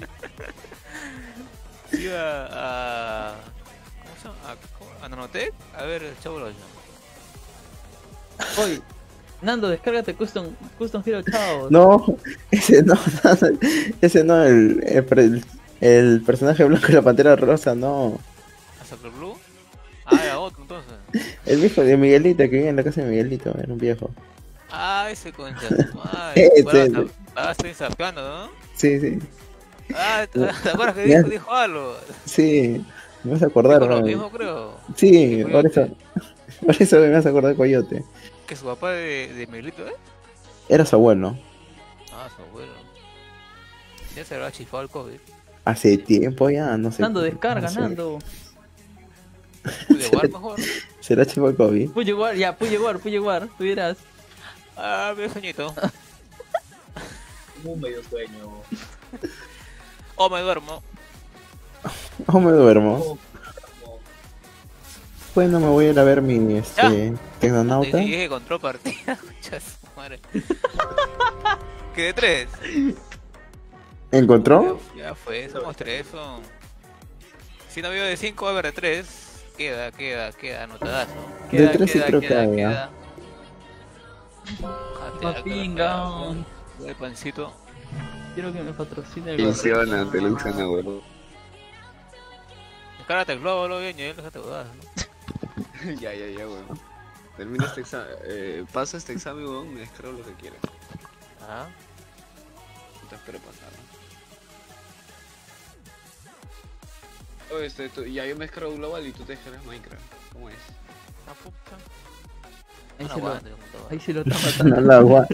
Iba a. ¿Cómo se llama? ¿A? ¿A Nanotech? A ver, el Chavo el 8. Oye, Nando, descárgate Custom, Custom Hero Chao. No, ese no, ese no, el, el, personaje blanco de la pantera rosa, no. ¿A Sacro Blue? Ah, era otro entonces. El viejo de Miguelito que vivía en la casa de Miguelito, era un viejo. Ah, ese concha madre. Bueno, Ah, estoy sapeando, ¿no? Sí, sí. Ah, ¿te te acuerdas que dijo, dijo algo? Sí, me vas a acordar. Dijo lo ¿no? mismo, creo. Sí, por eso, por eso me vas a acordar Coyote. Que su papá de, de Miguelito, ¿eh? Era su abuelo. Ah, su abuelo. Ya se le ha chifado el COVID. Hace tiempo ya, no sé. Nando, descarga, no sé. Nando. Pude jugar mejor. Será chivo el COVID. Puyo War, ya, War, Puyo War, tú dirás. Ah, me sueñito. Como un medio sueño. O me duermo. O me duermo. Bueno, me voy a ir a ver mi este, Tecnonauta. Dije que encontró partida. Madre. ¿Qué de tres? ¿Encontró? Ya fue, somos tres. Son... Si no veo de cinco, va a haber de tres. Queda, queda, queda anotadazo. De Queda, tres sí creo que queda, El pancito. Quiero que me patrocine el te. Descárgate el globo, lo bien, y él déjate dudas, ¿no? ya, ya, ya, weón. Termina este examen, eh, pasa este examen, weón, me descargo lo que quiera. Ah, No te espero pasar. Oye, este, tú- ya yo me descargo Global y tú te descargas Minecraft. ¿Cómo es? ah, puta. Ahí No se, lo, ahí se lo está matando. No lo, agua-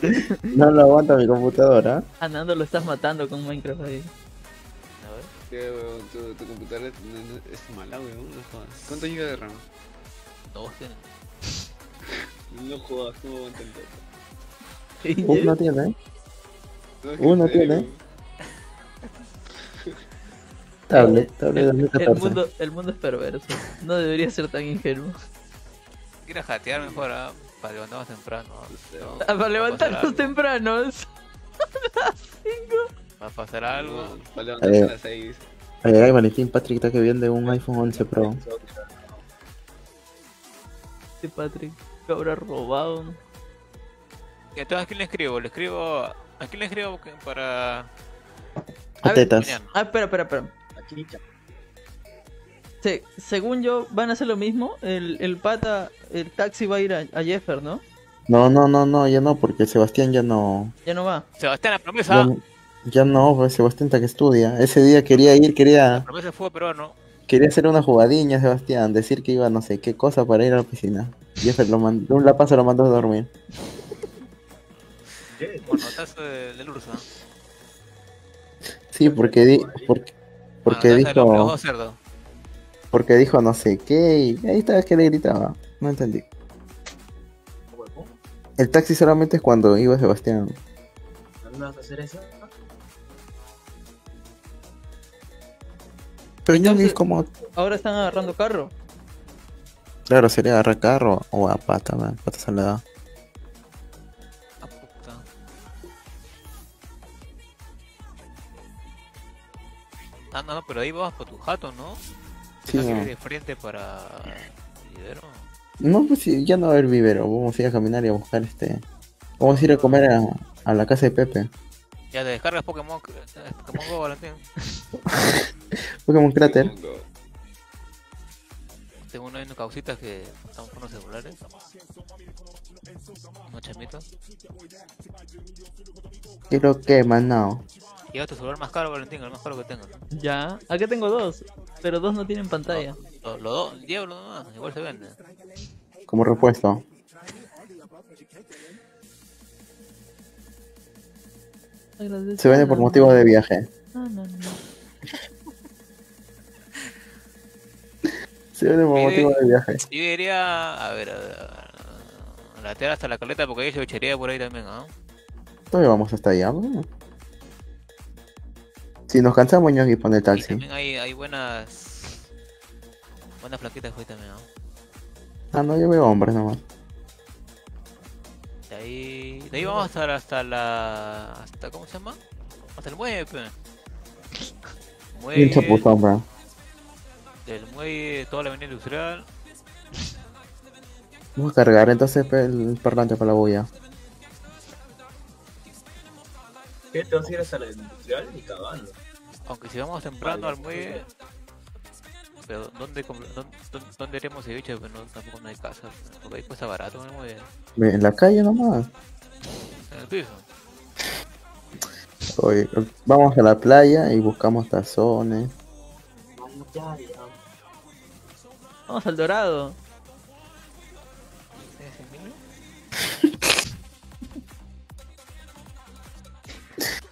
no lo aguanta mi computadora. A Nando lo estás matando con Minecraft ahí. A ver. ¿Qué, weón? Tu, tu computadora es, es mala, weón, no jodas. ¿Cuánto giga de RAM? Dos tienen. No jodas, ¿cómo aguanta el toque? Uno tiene. No, que Uno serio, tiene. weón. Tablet, tablet El, 2014. el mundo, el mundo es perverso. No debería ser tan ingenuo. A jatear mejor, ¿ah? Para levantarnos temprano. ¿no? Ah, Para levantarnos tempranos. Va a pasar algo. No, para levantarse Eh. a las 6. Ay, ay, Valentín Patrick está que vende un iPhone 11 Pro. Este Patrick, que habrá robado. Entonces, ¿a quién le escribo? Le escribo. ¿A quién le escribo para.? A tetas. Ah, espera, espera, espera. Se- según yo, van a hacer lo mismo. El, el pata, el taxi va a ir a, a Jeffer, ¿no? No, no, no, no, ya no, porque Sebastián ya no. Ya no va. Sebastián, la Ya, promesa. no- ya no, pues Sebastián está que estudia. Ese día quería ir, quería, La promesa fue peruano. Quería hacer una jugadilla, Sebastián, decir que iba no sé qué cosa para ir a la piscina. Jeffer lo mandó, un lapazo lo mandó a dormir. ¿Qué? Monotazo de- del Ursa. Sí, porque di, porque, del dijo, cerdo. porque dijo no sé qué y ahí estaba que le gritaba. No entendí. El taxi solamente es cuando iba Sebastián. ¿A mí me vas a hacer eso? Pero Entonces- vi como, Ahora están agarrando carro. claro, sería agarrar carro o a pata, man, pata se le da. Ah, puta. Ah, no, no, pero ahí vas por tu jato, ¿no? Sí, no. ir de frente para. Libero. No, pues ya no va a haber vivero, vamos a ir a caminar y a buscar este... Vamos a ir a comer a, a la casa de Pepe. Ya te descargas Pokémon, Pokémon Go, Valentín. Pokémon Crater. Tengo unos causitas que estamos con los celulares. Unos chamitos. Quiero que, manao. Lleva tu celular más caro, Valentín, el más caro que tengas. Ya. Acá tengo dos. Pero dos no tienen pantalla. Los lo dos, nomás, igual se vende. Como repuesto. Se vende por motivo de viaje. No, no, no. Se vende por Oye, motivo de viaje. Yo diría, a ver, a ver, a ver, Latear hasta la caleta porque hay cevichería por ahí también, ¿ah? Todavía vamos hasta allá, ¿no? Si nos cansamos, ñoqui, pone el Y taxi. también hay, hay buenas. Buenas flaquitas hoy también, ¿ah? Ah, no, yo veo hombres nomás. De ahí, de ahí vamos hasta, hasta la. Hasta, ¿Cómo se llama? Hasta el muelle, pe. Bien chapuzón, bro. Del muelle, toda la avenida industrial. Vamos a cargar entonces el parlante para la bulla. ¿Qué? ¿Te vas a ir hasta la industrial? Ni cagando. Aunque si vamos temprano al muelle. Pero ¿dónde, dónde, dónde- haremos ceviche? Pues no, tampoco no hay casa. pues, Porque ahí cuesta barato en el muelle. Ve, En la calle nomás. En el piso. Oye, vamos a la playa y buscamos tazones. Vamos al dorado.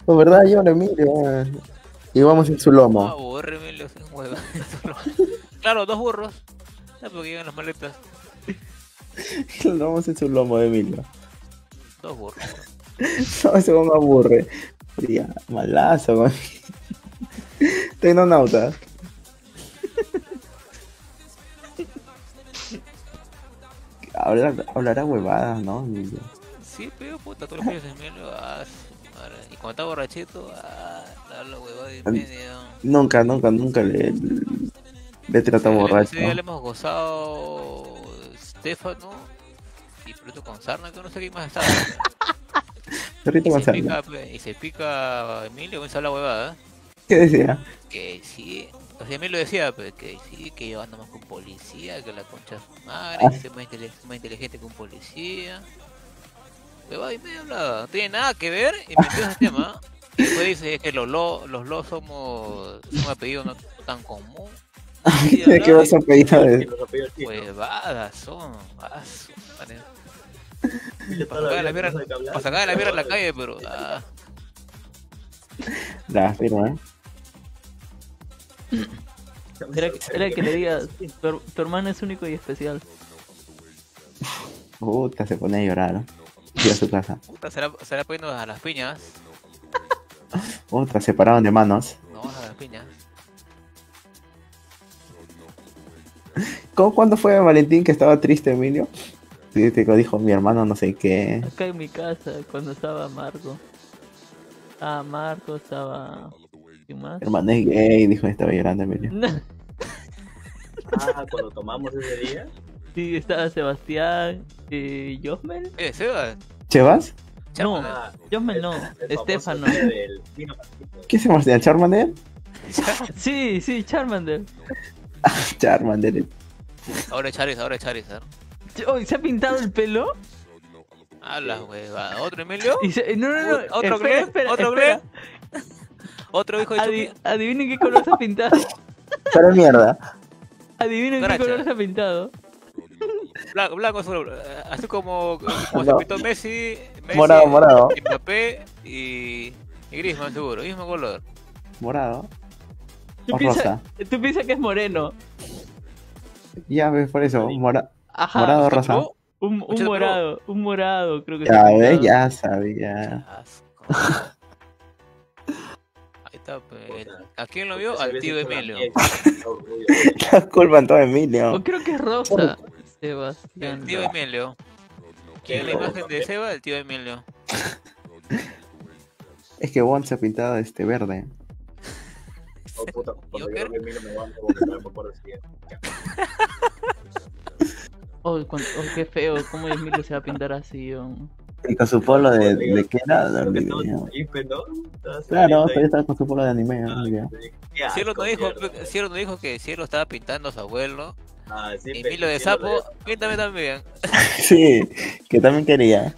Pues verdad, yo lo miro. Y vamos en su Ah, lomo. Emilio, sin hueva. claro, dos burros. Ya porque llegan las maletas. vamos en su lomo, Emilio. Dos burros. No, ese me aburre. Ya, malazo, man. Tecnonauta. Hablar, hablará huevadas, ¿no? Emilio? Sí, pero puta, todos los días Emilio. Cuando está borrachito, ah, la huevada y medio. Nunca, nunca, nunca le, le trata borracho. Día le hemos gozado Stefano y Pluto con Sarna, que no sé qué más estaba. Perrito y, con sarna. y se pica Emilio con habla huevada. ¿Qué decía? Que sí, o sea, Emilio decía pues, que sí, que yo ando más con policía, que la concha de su madre, Ah. que soy más inteligente que un policía. Huevada y medio hablaba, no tiene nada que ver y metió ese tema. Y después dice que los lo, los lo somos un apellido no tan común. ¿De qué vas a pedir? Huevadas son, Para sacar la mierda, no sacar la mierda en la calle, pero ah, La firma, ¿eh? Era, era que le diga, tu, tu hermano es único y especial. Puta, se pone a llorar. Y a su casa. puta, será, será poniendo a las piñas. Otra, se pararon de manos. No, a las piñas. ¿Cómo, ¿Cuándo fue Valentín que estaba triste, Emilio? Dijo mi hermano no sé qué. Acá en mi casa, cuando estaba Marco. Ah, Marco estaba. ¿Quién más? Mi hermano es gay, dijo, estaba llorando Emilio. Ah, cuando tomamos ese día. Sí, estaba Sebastián y Josmel. Eh, Sebas. ¿Chevas? No, Ah, Josmel no, Estefano. del. ¿Qué se llama? ¿Charmander? Sí, sí, Charmander. Charmander. Ahora es Charizard, ahora es Charizard. ¿Se ha pintado el pelo? A la hueva. ¿Otro Emilio? Se- no, no, no. ¿Otro espera, Glenn? espera, ¿Otro espera. ¿Otro hijo de Adi- Chucky? adivinen qué color se ha pintado. Pero mierda. Adivinen qué color se ha pintado. Blanco, blanco, azul, eh, así como, como No. se pintó Messi, Messi, Morado, morado. Mbappé y, y Griezmann seguro, mismo color. Morado. Tú O piensas, rosa. tú piensas que es moreno. Ya ves, por eso. Mora... Ajá. Morado, rosa. Un, un morado, un morado, creo que Ya ves, ya sabía. Ahí está, pues. ¿A quién lo vio? Al tío Emilio. La culpa en todo Emilio. Creo que es rosa. Sebastián. El tío Emilio. ¿Quién es la imagen de Seba? El tío Emilio. Es que Bond se ha pintado este verde. Oh, puta. Oh, qué feo, cómo Emilio se va a pintar así. oh. Y con su polo de, de qué era, no ¿no? Estabas Claro, todavía estaba con su polo de anime. no olvidé. Qué Cielo no dijo. Cielo no dijo que Cielo estaba pintando a su abuelo. Ah, sí, Emilio de Sapo, píntame también. Sí, que también quería.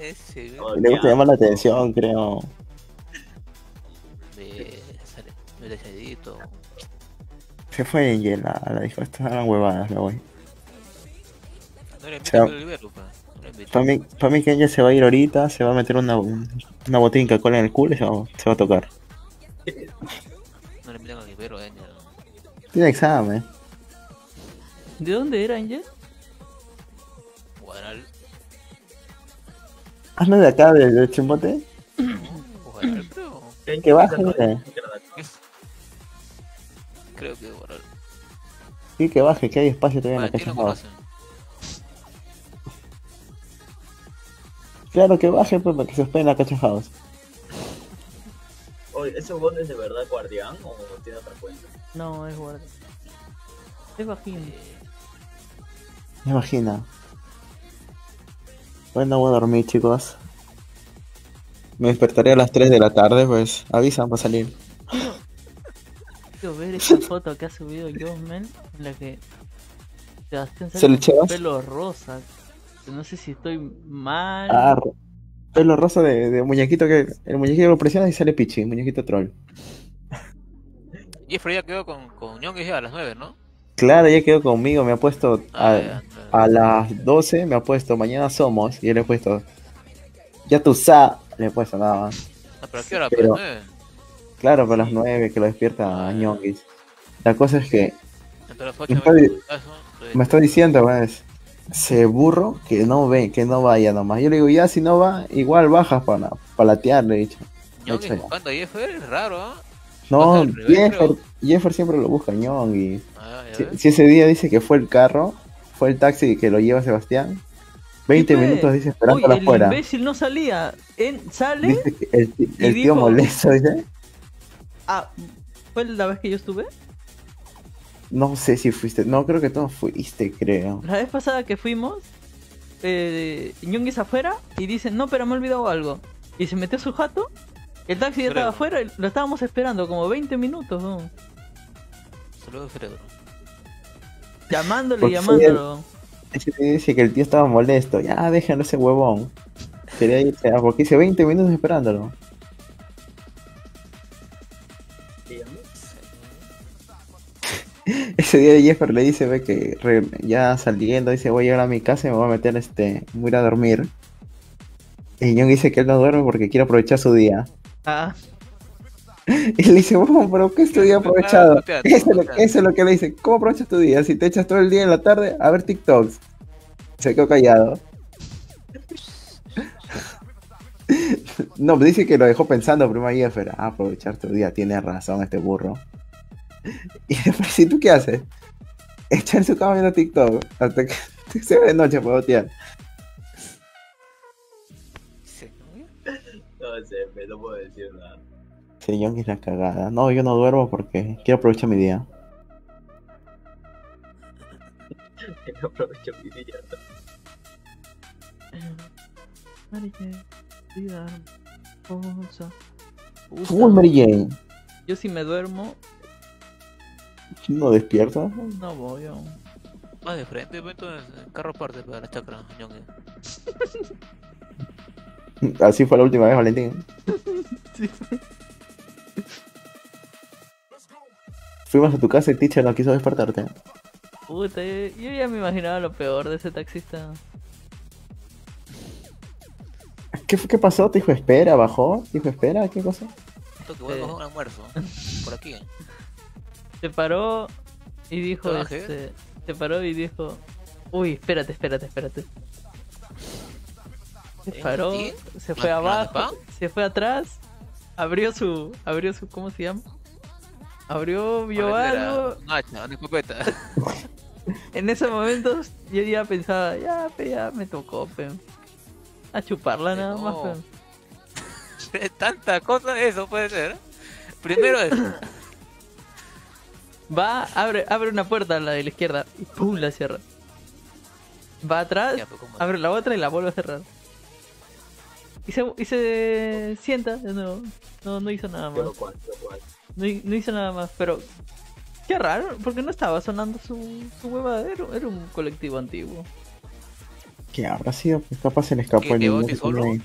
Ese, Oh, Le gusta llamar la atención, creo. de, decidito. Se fue Angel a la dijo, estas eran huevadas, me voy. No le O sea, pa. No. Para mí, para mí que se va a ir ahorita, se va a meter una, una botella de Coca-Cola en el culo y se va, se va a tocar. No le invitan a Olivero, eh. Tiene examen. ¿De dónde era Angel? Guaral. Ah, no de acá, del de chimbote. Creo. Que baje, eh. Creo que ahora. Sí, que baje, que hay espacio todavía en la ¿quién cacha lo house. conoce? Claro que baje, pues, para que se hospede en la cacha house. Oye, ¿ese bot es de verdad guardián o tiene otra cuenta? No, es guardia. Es bajín. Me imagino. Bueno, voy a dormir, chicos. Me despertaré a las 3 de la tarde, pues avisan para salir. Quiero ver esa foto que ha subido Josmel en la que Sebastián ¿Se sale le con pelo rosa. No sé si estoy mal. Ah, pelo rosa de, de muñequito que. El muñequito lo presiona y sale Pichi, muñequito troll. Jeffrey ya quedó con, con Ñonguis ya a las 9, ¿no? Claro, ya quedó conmigo, me ha puesto Ah, a, a las 12, me ha puesto mañana somos, y yo le he puesto. Ya tú sa, le he puesto nada más. Ah, pero ¿a qué hora? Pero-. 9. Claro, para las 9 que lo despierta a Ñonguis. La cosa es que me 8 está, di- me está diciendo, pues, se burro que no ve, que no vaya nomás. Yo le digo, ya si no va, igual bajas para le he dicho. Le he Ñonguis dicho ya. buscando a Jeffrey es raro, ¿ah? No, Jeffer. Jeffer siempre lo busca Ñongui. Si, ese día dice que fue el carro, fue el taxi que lo lleva Sebastián, 20 Ve, minutos dice Oye, esperándolo el afuera. imbécil no salía. En, sale. Dice que el, tío dijo- molesto, dice. Ah, ¿fue la vez que yo estuve? No sé si fuiste, no creo que tú no fuiste, creo. La vez pasada que fuimos, eh, Ñonguis afuera y dice, no, pero me he olvidado algo. Y se metió su jato, el taxi ya estaba afuera y lo estábamos esperando como 20 minutos, ¿no? Saludos, Fredo. Llamándole y Porque llamándolo. Ese tío dice que el tío estaba molesto. Ya, déjenlo ese huevón. Quería irse, ah, porque hice 20 minutos esperándolo. Ese día Jeffer le dice, ve que re- ya saliendo, dice, voy a llegar a mi casa y me voy a meter, este, voy a ir a dormir. Y Young dice que él no duerme porque quiere aprovechar su día. Ah, Y le dice, bueno, pero ¿qué es tu día aprovechado? Eso es, lo, puteate. eso es lo que le dice, ¿cómo aprovechas tu día? Si te echas todo el día en la tarde a ver TikToks. Se quedó callado. No, dice que lo dejó pensando primero a Jeffer. Ah, aprovechar tu día, tiene razón este burro. Y después, ¿y tú qué haces? Echar en su cama viendo TikTok hasta que se ve de noche para botear. No sé, me no puedo decir nada. Sí, Young es la cagada. No, yo no duermo porque quiero aprovechar mi día. No aprovecho mi día. Mary Jane, vida, Uy, Mary Jane. Yo si me duermo, ¿No despierta? no voy aún. Más de frente, entonces, carro aparte para la chacra. Así fue la última vez, Valentín. Sí. Fuimos a tu casa y teacher no quiso despertarte. Puta, yo, yo ya me imaginaba lo peor de ese taxista. ¿Qué, fue- ¿Qué pasó? ¿Te dijo espera? ¿Bajó? ¿Te dijo espera? ¿Qué cosa? Esto que voy a coger un almuerzo. Por aquí. Se paró y dijo, este, se paró y dijo, uy, espérate, espérate, espérate. Se paró, se ¿Ma- fue abajo, se fue atrás, abrió su, abrió su, ¿cómo se llama? Abrió, vio algo. Un hacha, una escopeta. En ese momento yo ya pensaba, ya, pe, ya me tocó, pe. A chuparla nada más, no. pe. Tanta cosa, eso puede ser. Primero es. Va, abre, abre una puerta a la de la izquierda y pum, la cierra. Va atrás, Ya, pues, abre la otra y la vuelve a cerrar. Y se, y se sienta de nuevo. No, no hizo nada más. Pero cual, pero cual. No, no hizo nada más, pero... Qué raro, porque no estaba sonando su, su huevada. Era, era un colectivo antiguo. ¿Qué habrá sido? Pues capaz se le escapó ¿Que el tenía solo? ahí.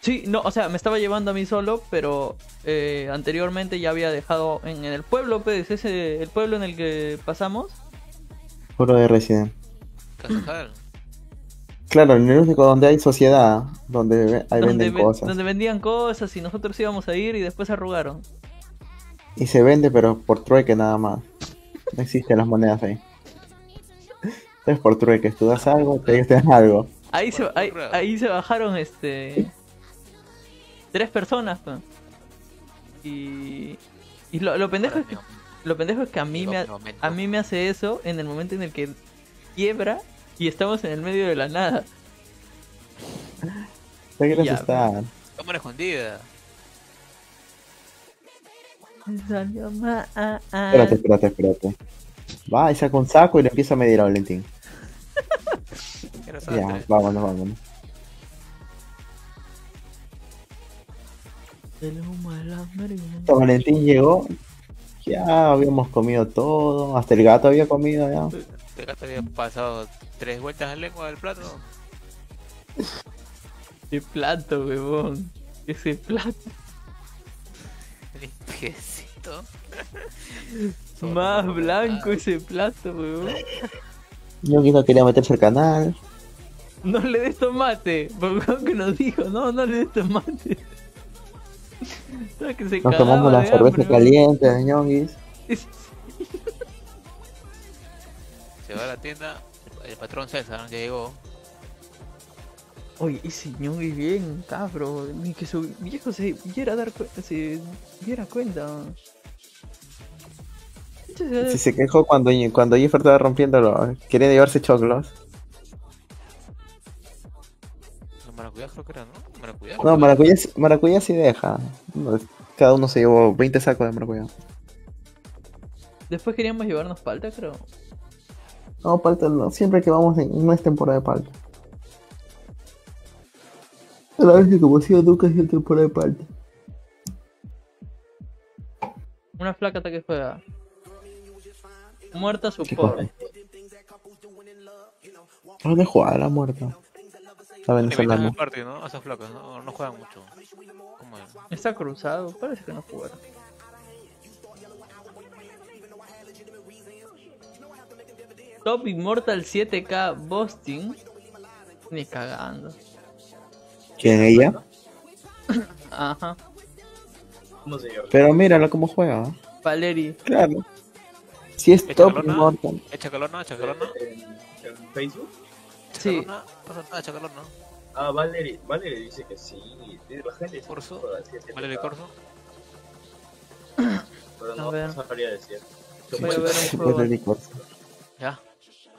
Sí, no, o sea, me estaba llevando a mí solo, pero eh, anteriormente ya había dejado en, en el pueblo, pues, ese, el pueblo en el que pasamos. Puro de Resident. Casajal. Claro, en el único donde hay sociedad, donde donde, venden ven- cosas. donde vendían cosas y nosotros íbamos a ir y después arrugaron. Y se vende, pero por trueque nada más. No existen las monedas ahí. Entonces por trueque, tú das algo, te ellos te dan algo. Ahí se, ahí, ahí se bajaron este tres personas pues. y y lo, lo pendejo es que lo pendejo es que a mí me a mí me hace eso en el momento en el que quiebra y estamos en el medio de la nada. ¿Qué quieres estar? Cámara escondida. Salió ah, ah. Espérate, espérate, espérate. Va y saca un saco y le empieza a medir a Valentín. Ya, vámonos, vámonos. Valentín llegó, ya habíamos comido todo, hasta el gato había comido ya. Este gato había pasado tres vueltas en lengua del plato. Ese plato, huevón. Ese plato. Limpiecito. Más blanco ese plato, huevón. Yo no quería meterse al canal. No le des tomate. Porque que nos dijo, no, no le des tomate. Que se Nos tomamos la cerveza hambre, caliente ñonguis. Se va a la tienda. El patrón César ya llegó. Oye, ese ñongui bien, cabrón. Ni que su viejo se viera dar se diera cuenta. Si se quejó cuando, cuando Jeffer estaba rompiéndolo, quería llevarse choclos. Los maracuyá creo que era, ¿no? Maracuyá. No, maracuyá, maracuyá sí deja. Cada uno se llevó 20 sacos de maracuyá. Después queríamos llevarnos palta, creo. No, palta no. Siempre que vamos en, no es temporada de palta. A la vez que como ha sido nunca es temporada de palta. Una flaca que juega. Muerta su ¿Qué por. cosa? ¿Dónde juega la muerta? La venezolana. ¿no? A esas flacas, ¿no? No juegan mucho. ¿Cómo es? Está cruzado, parece que no jugaron. Top Immortal 7K Boston. Ni cagando. ¿Quién ella? Ajá. ¿Cómo se llama? Pero mírala cómo juega. Valeri. Claro. Si es ¿Echa top calona? immortal. ¿Echa calona? ¿Echa calona? ¿En, en Facebook? Sí. ¿Calona? Pasa nada, echa calona. Ah, Valerie, Valerie dice que sí. La gente dice Corso. Valerie Corso. Pero no, no sabría decir. Voy a ver un juego. Ya.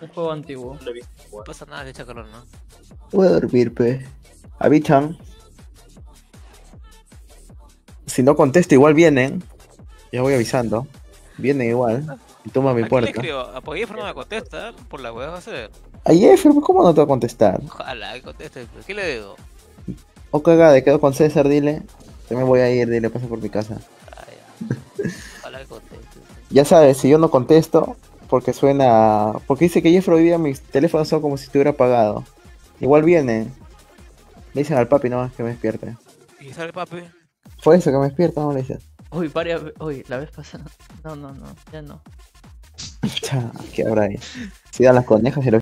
Un juego antiguo. No visto No pasa nada, echa calona. Voy a dormir, pe. Avichan. Si no contesto, igual vienen. Ya voy avisando. Vienen igual. Y toma mi ¿A quién le puerta. escribo? A Poyefro no me contesta. Por la hueá va a ser. A Jeffer, ¿cómo no te va a contestar? Ojalá que conteste. ¿pero ¿Qué le digo? O cagada, quedo con César, dile. Yo me voy a ir, dile, pasa por mi casa. Ah, ya. Ojalá que conteste. Ya sabes, si yo no contesto, porque suena. Porque dice que Jeffro hoy día mis teléfonos son como si estuviera apagado. Igual viene. Le dicen al papi nomás que me despierte. Y sale papi. Fue eso que me despierta, no le dices. Uy, varias Uy, la vez pasada. No, no, no, ya no. ¿Qué habrá ahí? Si dan las conejas y los